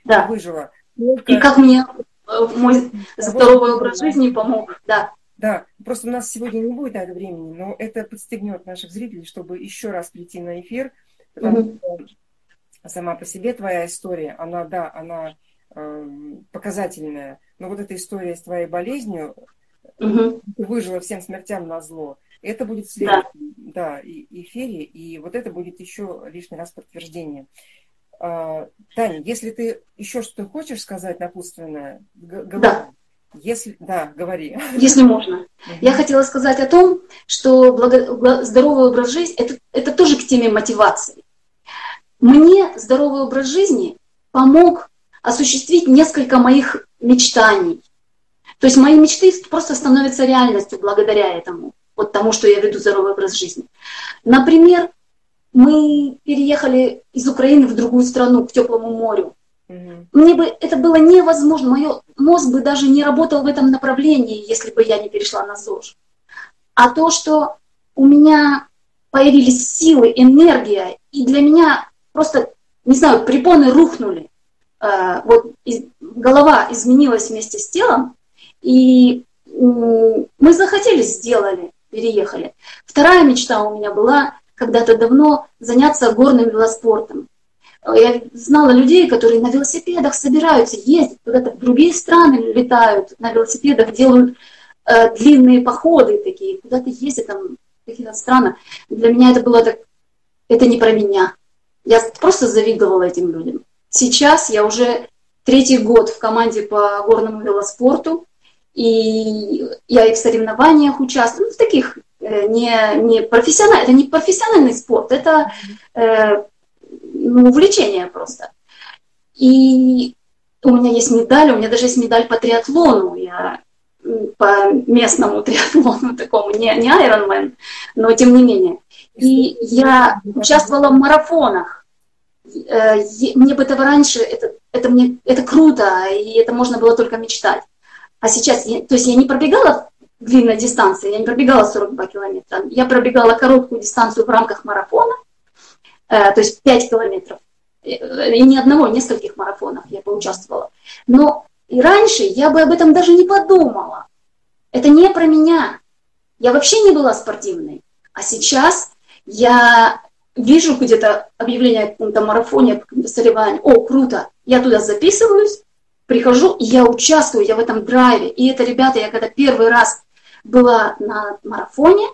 [SPEAKER 2] да. выжила. Только... И как мне э, мой здоровый образ жизни помог, да.
[SPEAKER 1] Да, просто у нас сегодня не будет на это времени, но это подстегнет наших зрителей, чтобы еще раз прийти на эфир, потому что сама по себе твоя история, она, да, она э, показательная, но вот эта история с твоей болезнью, угу. выжила всем смертям на зло. Это будет в следующем да. Да, эфире, и вот это будет еще лишний раз подтверждение. А, Таня, если ты еще что-то хочешь сказать напутственное, говори. Да. Если, да, говори.
[SPEAKER 2] Если можно. Я хотела сказать о том, что благо, здоровый образ жизни это, это тоже к теме мотивации. мне здоровый образ жизни помог осуществить несколько моих мечтаний. То есть мои мечты просто становятся реальностью благодаря этому, вот тому, что я веду здоровый образ жизни. Например, мы переехали из Украины в другую страну, к теплому морю. Угу. Мне бы это было невозможно, мой мозг бы даже не работал в этом направлении, если бы я не перешла на ЗОЖ. А то, что у меня появились силы, энергия, и для меня просто, не знаю, препоны рухнули. Э, вот голова изменилась вместе с телом, и мы захотели, сделали, переехали. Вторая мечта у меня была когда-то давно заняться горным велоспортом. Я знала людей, которые на велосипедах собираются, ездят куда-то в другие страны, летают на велосипедах, делают э, длинные походы такие, куда-то ездят там какие-то страны. Для меня это было так, это не про меня. Я просто завидовала этим людям. Сейчас я уже третий год в команде по горному велоспорту, и я и в соревнованиях участвую, ну, в таких не, не профессиональный, это не профессиональный спорт, это э, ну, увлечение просто. И у меня есть медаль, у меня даже есть медаль по триатлону. Я по местному триатлону такому, не, не Ironman, но тем не менее. И я участвовала в марафонах. Э, мне бы этого раньше, это, это, мне, это круто, и это можно было только мечтать. А сейчас, я, то есть я не пробегала длинной дистанции, я не пробегала 42 километра, я пробегала короткую дистанцию в рамках марафона, э, то есть 5 километров. Э, и ни одного, нескольких марафонов я поучаствовала. Но и раньше я бы об этом даже не подумала. Это не про меня. Я вообще не была спортивной. А сейчас я вижу где-то объявление о каком-то марафоне, о соревновании. О, круто! Я туда записываюсь, прихожу, и я участвую, я в этом драйве. И это, ребята, я когда первый раз была на марафоне,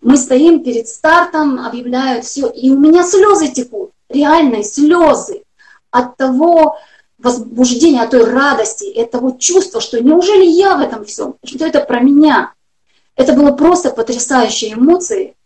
[SPEAKER 2] мы стоим перед стартом, объявляют все, и у меня слезы текут, реальные слезы от того возбуждения, от той радости, от того чувства, что неужели я в этом всем, что это про меня. Это было просто потрясающие эмоции,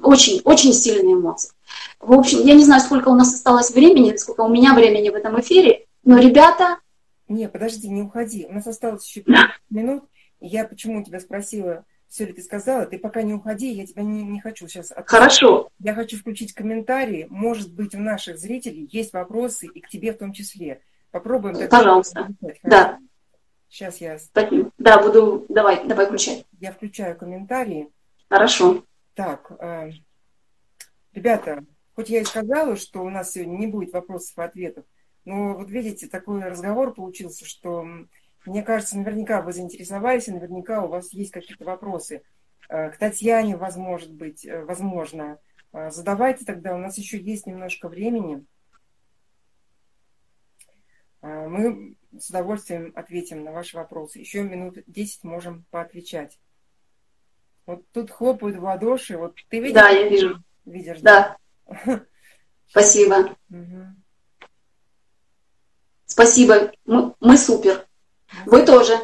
[SPEAKER 2] очень, очень сильные эмоции. В общем, я не знаю, сколько у нас осталось времени, сколько у меня времени в этом эфире, но, ребята...
[SPEAKER 1] Не, подожди, не уходи. У нас осталось еще 5 минут. Я почему тебя спросила, все ли ты сказала, ты пока не уходи, я тебя не, не хочу сейчас
[SPEAKER 2] отпустить. Хорошо.
[SPEAKER 1] Я хочу включить комментарии. Может быть, у наших зрителей есть вопросы, и к тебе в том числе. Попробуем.
[SPEAKER 2] Пожалуйста. Да.
[SPEAKER 1] Сейчас я...
[SPEAKER 2] Да, буду... Давай, давай включай.
[SPEAKER 1] Я включаю комментарии.
[SPEAKER 2] Хорошо.
[SPEAKER 1] Так, э, ребята, хоть я и сказала, что у нас сегодня не будет вопросов и ответов, но вот видите, такой разговор получился, что мне кажется, наверняка вы заинтересовались, и наверняка у вас есть какие-то вопросы. Э, к Татьяне, возможно быть, э, возможно. Э, задавайте тогда, у нас еще есть немножко времени. Мы с удовольствием ответим на ваши вопросы. Еще минут 10 можем поотвечать. Вот тут хлопают в ладоши. Вот
[SPEAKER 2] ты видишь? Да, я вижу.
[SPEAKER 1] Видишь,
[SPEAKER 2] да? да. Спасибо. Угу. Спасибо, мы, мы супер. Вы тоже.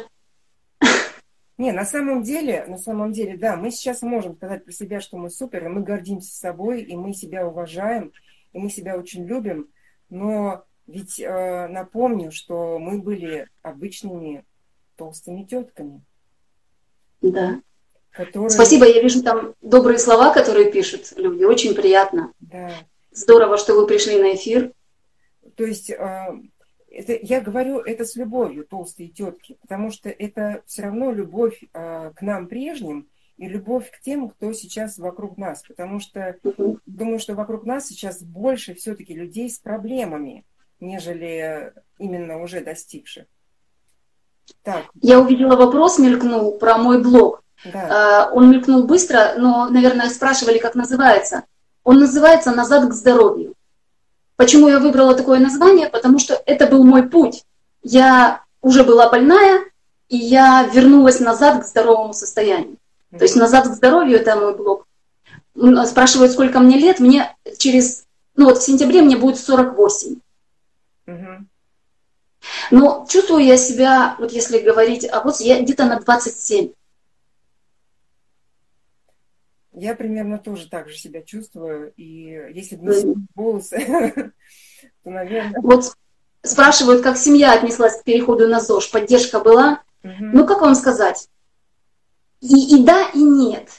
[SPEAKER 1] Не, на самом деле, на самом деле, да, мы сейчас можем сказать про себя, что мы супер, и мы гордимся собой, и мы себя уважаем, и мы себя очень любим, но ведь э, напомню, что мы были обычными толстыми тетками.
[SPEAKER 2] Да. Которые... Спасибо, я вижу там добрые слова, которые пишут люди, очень приятно.
[SPEAKER 1] Да.
[SPEAKER 2] Здорово, что вы пришли на эфир.
[SPEAKER 1] То есть э, это, я говорю это с любовью, толстые тетки, потому что это все равно любовь э, к нам прежним и любовь к тем, кто сейчас вокруг нас, потому что думаю, что вокруг нас сейчас больше все-таки людей с проблемами, нежели именно уже достигших.
[SPEAKER 2] Так. Я увидела вопрос, мелькнул про мой блог. Да. Э, он мелькнул быстро, но, наверное, спрашивали, как называется. Он называется «Назад к здоровью». Почему я выбрала такое название? Потому что это был мой путь. Я уже была больная, и я вернулась назад к здоровому состоянию. То есть назад к здоровью это мой блог. Спрашивают, сколько мне лет. Мне через, ну вот в сентябре мне будет 48. Но чувствую я себя, вот если говорить, а вот я где-то на 27.
[SPEAKER 1] Я примерно тоже так же себя чувствую. И если бы не волосы,
[SPEAKER 2] то, наверное... Вот спрашивают, как семья отнеслась к переходу на ЗОЖ. Поддержка была? Угу. Ну, как вам сказать? И, и да, и нет.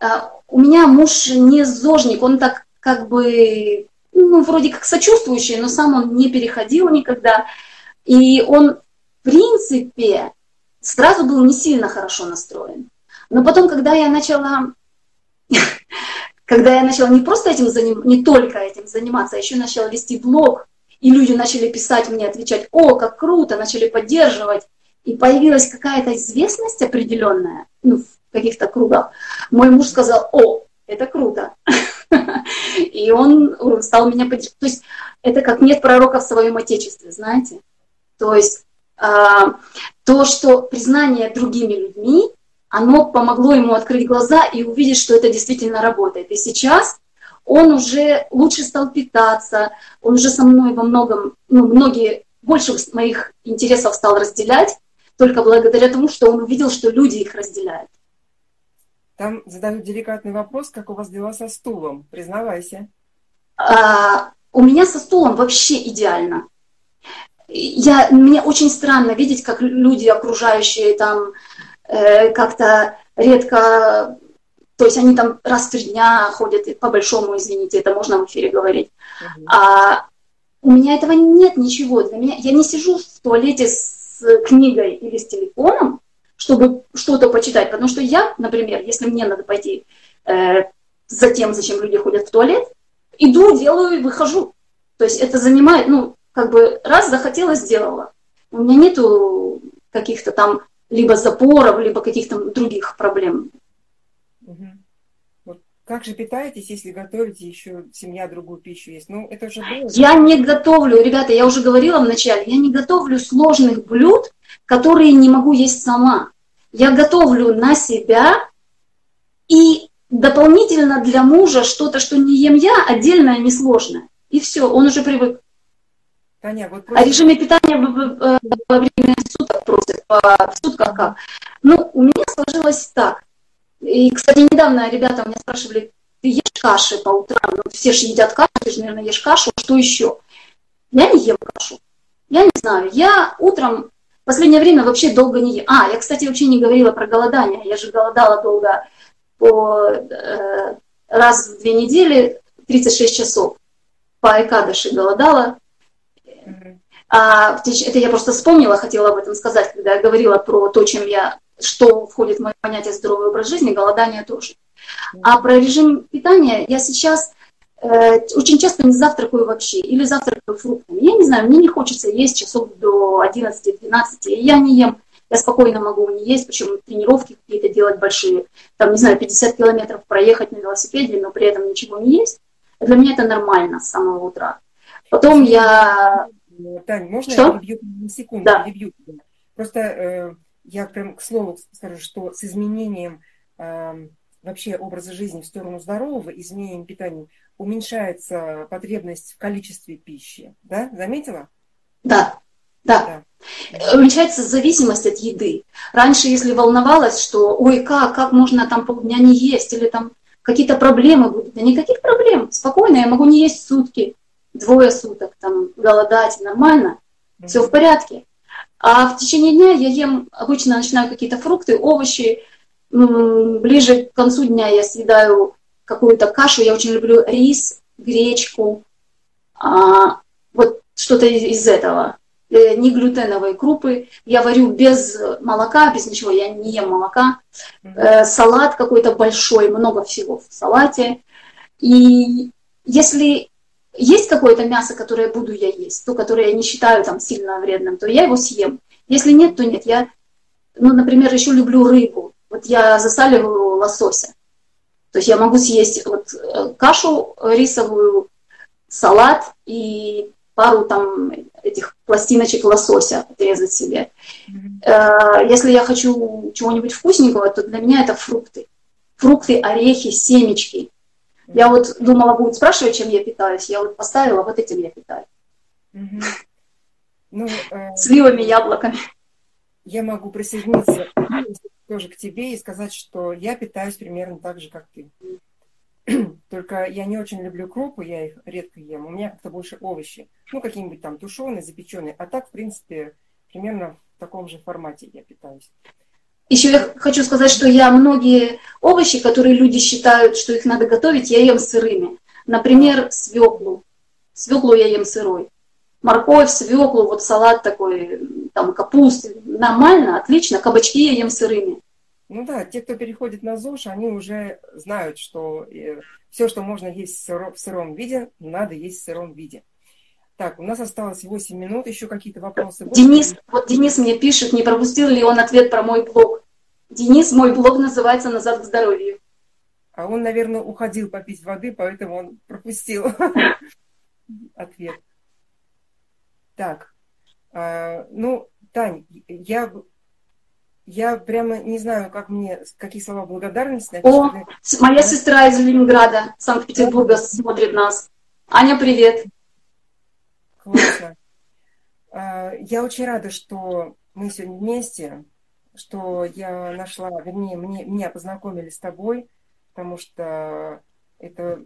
[SPEAKER 2] А, у меня муж не зожник, он так как бы, ну, вроде как сочувствующий, но сам он не переходил никогда. И он, в принципе, сразу был не сильно хорошо настроен. Но потом, когда я начала, когда я начала не просто этим заниматься, не только этим заниматься, а еще начала вести блог, и люди начали писать мне, отвечать, о, как круто, начали поддерживать, и появилась какая-то известность определенная, ну, в каких-то кругах, мой муж сказал, о, это круто. И он стал меня поддерживать. То есть это как нет пророка в своем отечестве, знаете. То есть а, то, что признание другими людьми, оно помогло ему открыть глаза и увидеть, что это действительно работает. И сейчас он уже лучше стал питаться, он уже со мной во многом, ну, многие, больше моих интересов стал разделять, только благодаря тому, что он увидел, что люди их разделяют.
[SPEAKER 1] Там задают деликатный вопрос, как у вас дела со стулом, признавайся.
[SPEAKER 2] А, у меня со стулом вообще идеально. Я, мне очень странно видеть, как люди, окружающие там, как-то редко, то есть они там раз в три дня ходят, по-большому, извините, это можно в эфире говорить. Угу. А у меня этого нет ничего. Для меня, я не сижу в туалете с книгой или с телефоном, чтобы что-то почитать. Потому что я, например, если мне надо пойти э, за тем, зачем люди ходят в туалет, иду, делаю и выхожу. То есть это занимает, ну, как бы раз захотела, сделала. У меня нету каких-то там либо запоров, либо каких-то других проблем.
[SPEAKER 1] Угу. Вот как же питаетесь, если готовите еще семья другую пищу есть? Ну, это уже было.
[SPEAKER 2] Я не готовлю, ребята, я уже говорила вначале, я не готовлю сложных блюд, которые не могу есть сама. Я готовлю на себя и дополнительно для мужа что-то, что не ем я, отдельное, несложное. И все, он уже привык. Таня, вот просто... О режиме питания во время суток просят, в сутках как? Ну, у меня сложилось так. И, кстати, недавно ребята у меня спрашивали, ты ешь каши по утрам? Ну, все же едят кашу, ты же, наверное, ешь кашу, что еще? Я не ем кашу. Я не знаю. Я утром в последнее время вообще долго не ем. А, я, кстати, вообще не говорила про голодание. Я же голодала долго по э, раз в две недели, 36 часов. По Айкадыши голодала. А, это я просто вспомнила, хотела об этом сказать, когда я говорила про то, чем я, что входит в мое понятие здоровый образ жизни, голодание тоже. А про режим питания я сейчас Э, очень часто не завтракаю вообще, или завтракаю фруктами. Я не знаю, мне не хочется есть часов до 11-12, я не ем, я спокойно могу не есть, причем тренировки какие-то делать большие, там, не знаю, 50 километров проехать на велосипеде, но при этом ничего не есть. Для меня это нормально с самого утра. Потом я...
[SPEAKER 1] Тань, можно Что? я перебью на секунду? Да. Перебью Просто э, я прям к слову скажу, что с изменением э, вообще образа жизни в сторону здорового, изменением питания, уменьшается потребность в количестве пищи. Да? Заметила?
[SPEAKER 2] Да. Да. да. Уменьшается зависимость от еды. Раньше, если волновалась, что ой, как, как можно там полдня не есть, или там какие-то проблемы будут. Да никаких проблем. Спокойно, я могу не есть сутки, двое суток, там, голодать, нормально. Mm-hmm. Все в порядке. А в течение дня я ем, обычно начинаю какие-то фрукты, овощи. Ближе к концу дня я съедаю какую-то кашу. Я очень люблю рис, гречку, а, вот что-то из, этого. Э, не глютеновые крупы. Я варю без молока, без ничего. Я не ем молока. Э, салат какой-то большой, много всего в салате. И если есть какое-то мясо, которое буду я есть, то, которое я не считаю там сильно вредным, то я его съем. Если нет, то нет. Я, ну, например, еще люблю рыбу. Вот я засаливаю лосося. То есть я могу съесть вот э, кашу рисовую, салат и пару там этих пластиночек лосося отрезать себе. Mm-hmm. Если я хочу чего-нибудь вкусненького, то для меня это фрукты. Фрукты, орехи, семечки. Я вот думала, будет спрашивать, чем я питаюсь. Я вот поставила, вот этим я питаюсь. Ну, э... Сливами, яблоками.
[SPEAKER 1] Я могу присоединиться тоже к тебе и сказать, что я питаюсь примерно так же, как ты. Только я не очень люблю крупы, я их редко ем. У меня как-то больше овощи. Ну, какие-нибудь там тушеные, запеченные. А так, в принципе, примерно в таком же формате я питаюсь.
[SPEAKER 2] Еще я хочу сказать, что я многие овощи, которые люди считают, что их надо готовить, я ем сырыми. Например, свеклу. Свеклу я ем сырой. Морковь, свеклу, вот салат такой, там капусты. Нормально, отлично. Кабачки я ем сырыми.
[SPEAKER 1] Ну да, те, кто переходит на ЗОЖ, они уже знают, что э, все, что можно есть в сыром виде, надо есть в сыром виде. Так, у нас осталось 8 минут, еще какие-то вопросы.
[SPEAKER 2] Денис, вот Денис мне пишет, не пропустил ли он ответ про мой блог. Денис, мой блог называется «Назад к здоровью».
[SPEAKER 1] А он, наверное, уходил попить воды, поэтому он пропустил ответ. Так, а, ну, Тань, я, я прямо не знаю, как мне, какие слова благодарности.
[SPEAKER 2] О, моя сестра из Ленинграда, Санкт-Петербурга смотрит нас. Аня, привет.
[SPEAKER 1] Классно. А, я очень рада, что мы сегодня вместе, что я нашла, вернее, мне, меня познакомили с тобой, потому что это,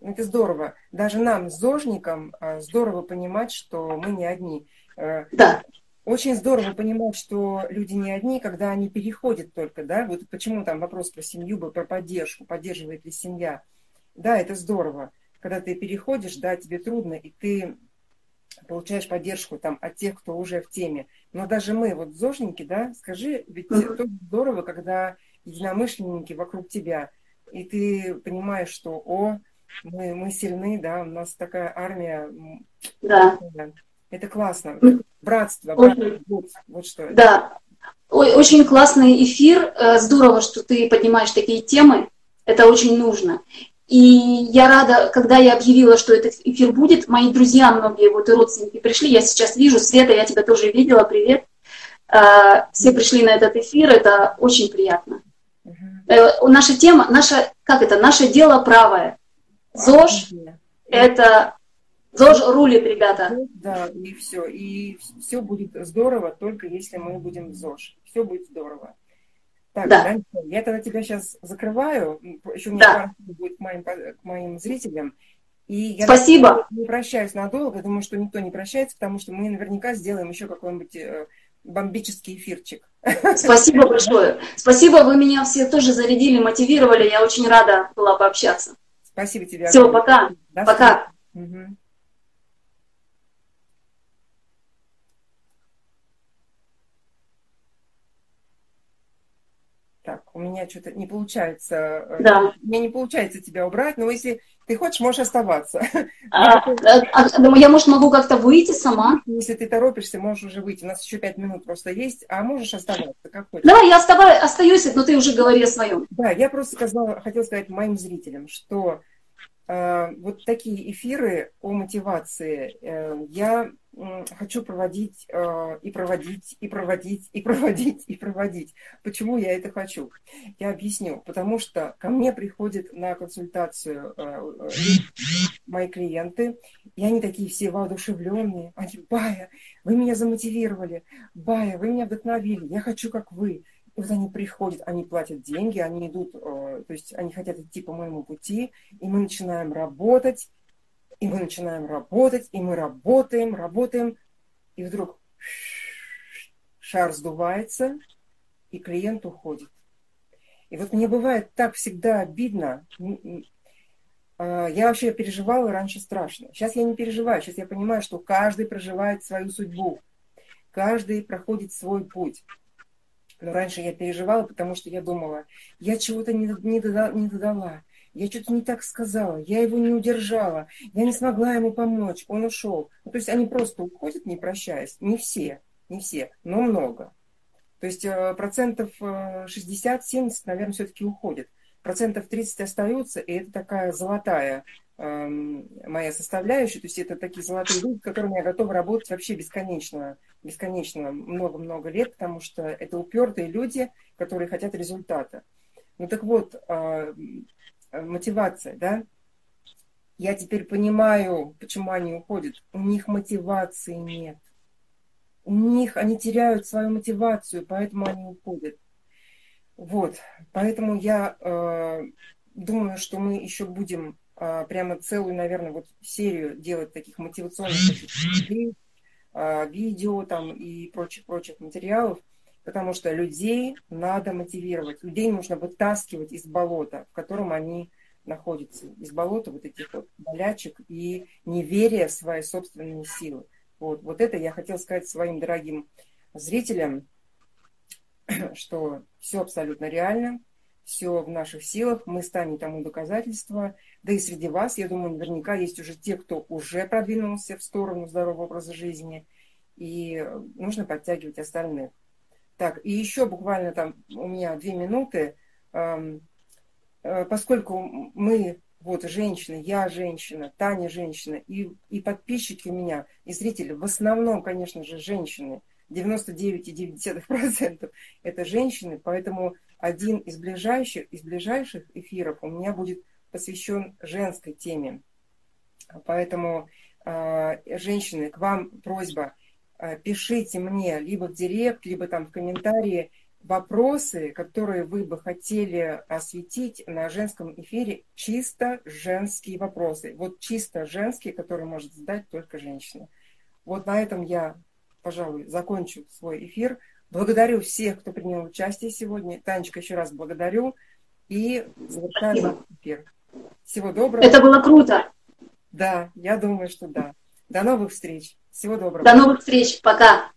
[SPEAKER 1] это здорово. Даже нам, зожникам, а, здорово понимать, что мы не одни.
[SPEAKER 2] А, да.
[SPEAKER 1] Очень здорово понимать, что люди не одни, когда они переходят только, да, вот почему там вопрос про семью был, про поддержку, поддерживает ли семья. Да, это здорово. Когда ты переходишь, да, тебе трудно, и ты получаешь поддержку там от тех, кто уже в теме. Но даже мы, вот зожники, да, скажи, ведь тоже здорово, когда единомышленники вокруг тебя, и ты понимаешь, что, о, мы, мы сильны, да, у нас такая армия.
[SPEAKER 2] Да.
[SPEAKER 1] Это классно. Братство, братство вот, вот что
[SPEAKER 2] это. Да. Ой, очень классный эфир. Э, здорово, что ты поднимаешь такие темы. Это очень нужно. И я рада, когда я объявила, что этот эфир будет, мои друзья многие, вот и родственники пришли, я сейчас вижу, Света, я тебя тоже видела, привет. А, все пришли на этот эфир, это очень приятно. Uh-huh. Наша тема, наша, как это, наше дело правое. ЗОЖ это ЗОЖ рулит, ребята.
[SPEAKER 1] Да, и все. И все будет здорово, только если мы будем в ЗОЖ. Все будет здорово. Так, да. Данька, я тогда тебя сейчас закрываю. Еще у меня да. будет к моим, к моим зрителям. И я
[SPEAKER 2] Спасибо.
[SPEAKER 1] не прощаюсь надолго. Думаю, что никто не прощается, потому что мы наверняка сделаем еще какой-нибудь э, бомбический эфирчик.
[SPEAKER 2] Спасибо большое. Спасибо, вы меня все тоже зарядили, мотивировали. Я очень рада была пообщаться.
[SPEAKER 1] Спасибо тебе.
[SPEAKER 2] Все, пока. До пока. Угу.
[SPEAKER 1] Так, у меня что-то не получается,
[SPEAKER 2] э, да.
[SPEAKER 1] у меня не получается тебя убрать, но если ты хочешь, можешь оставаться.
[SPEAKER 2] А, а, а, я, может, могу как-то выйти сама?
[SPEAKER 1] Если ты торопишься, можешь уже выйти. У нас еще пять минут просто есть, а можешь оставаться, как хочешь.
[SPEAKER 2] Давай, я оставаю, остаюсь, но ты уже говори о своем.
[SPEAKER 1] Да, я просто сказала, хотела сказать моим зрителям, что вот такие эфиры о мотивации э, я хочу проводить э, и проводить, и проводить, и проводить, и проводить. Почему я это хочу? Я объясню. Потому что ко мне приходят на консультацию э, э, мои клиенты, и они такие все воодушевленные. Они, Бая, вы меня замотивировали, Бая, вы меня вдохновили, я хочу, как вы. И вот они приходят, они платят деньги, они идут, то есть они хотят идти по моему пути, и мы начинаем работать, и мы начинаем работать, и мы работаем, работаем, и вдруг шар сдувается, и клиент уходит. И вот мне бывает так всегда обидно. А, я вообще переживала раньше страшно. Сейчас я не переживаю. Сейчас я понимаю, что каждый проживает свою судьбу. Каждый проходит свой путь. Раньше я переживала, потому что я думала, я чего-то не, не, додала, не додала, я что-то не так сказала, я его не удержала, я не смогла ему помочь, он ушел. Ну, то есть они просто уходят, не прощаясь. Не все, не все, но много. То есть э, процентов 60-70, э, наверное, все-таки уходят. Процентов 30 остаются, и это такая золотая моя составляющая. То есть это такие золотые люди, с которыми я готова работать вообще бесконечно, бесконечно много-много лет, потому что это упертые люди, которые хотят результата. Ну так вот, э, мотивация, да? Я теперь понимаю, почему они уходят. У них мотивации нет. У них они теряют свою мотивацию, поэтому они уходят. Вот, поэтому я э, думаю, что мы еще будем прямо целую, наверное, вот серию делать таких мотивационных таких, а, видео там и прочих-прочих материалов, потому что людей надо мотивировать, людей нужно вытаскивать из болота, в котором они находятся, из болота вот этих вот болячек и неверия в свои собственные силы. Вот, вот это я хотела сказать своим дорогим зрителям, что все абсолютно реально, все в наших силах, мы станем тому доказательство. Да и среди вас, я думаю, наверняка есть уже те, кто уже продвинулся в сторону здорового образа жизни, и нужно подтягивать остальных. Так, и еще буквально там у меня две минуты. Э, поскольку мы, вот женщины, я женщина, Таня женщина, и, и подписчики у меня, и зрители, в основном, конечно же, женщины, 99,9% это женщины, поэтому один из ближайших, из ближайших эфиров у меня будет посвящен женской теме. Поэтому, э, женщины, к вам просьба, э, пишите мне либо в директ, либо там в комментарии вопросы, которые вы бы хотели осветить на женском эфире, чисто женские вопросы. Вот чисто женские, которые может задать только женщина. Вот на этом я, пожалуй, закончу свой эфир. Благодарю всех, кто принял участие сегодня. Танечка, еще раз благодарю. И завершаем наш эфир. Всего доброго.
[SPEAKER 2] Это было круто.
[SPEAKER 1] Да, я думаю, что да. До новых встреч. Всего доброго.
[SPEAKER 2] До новых встреч. Пока.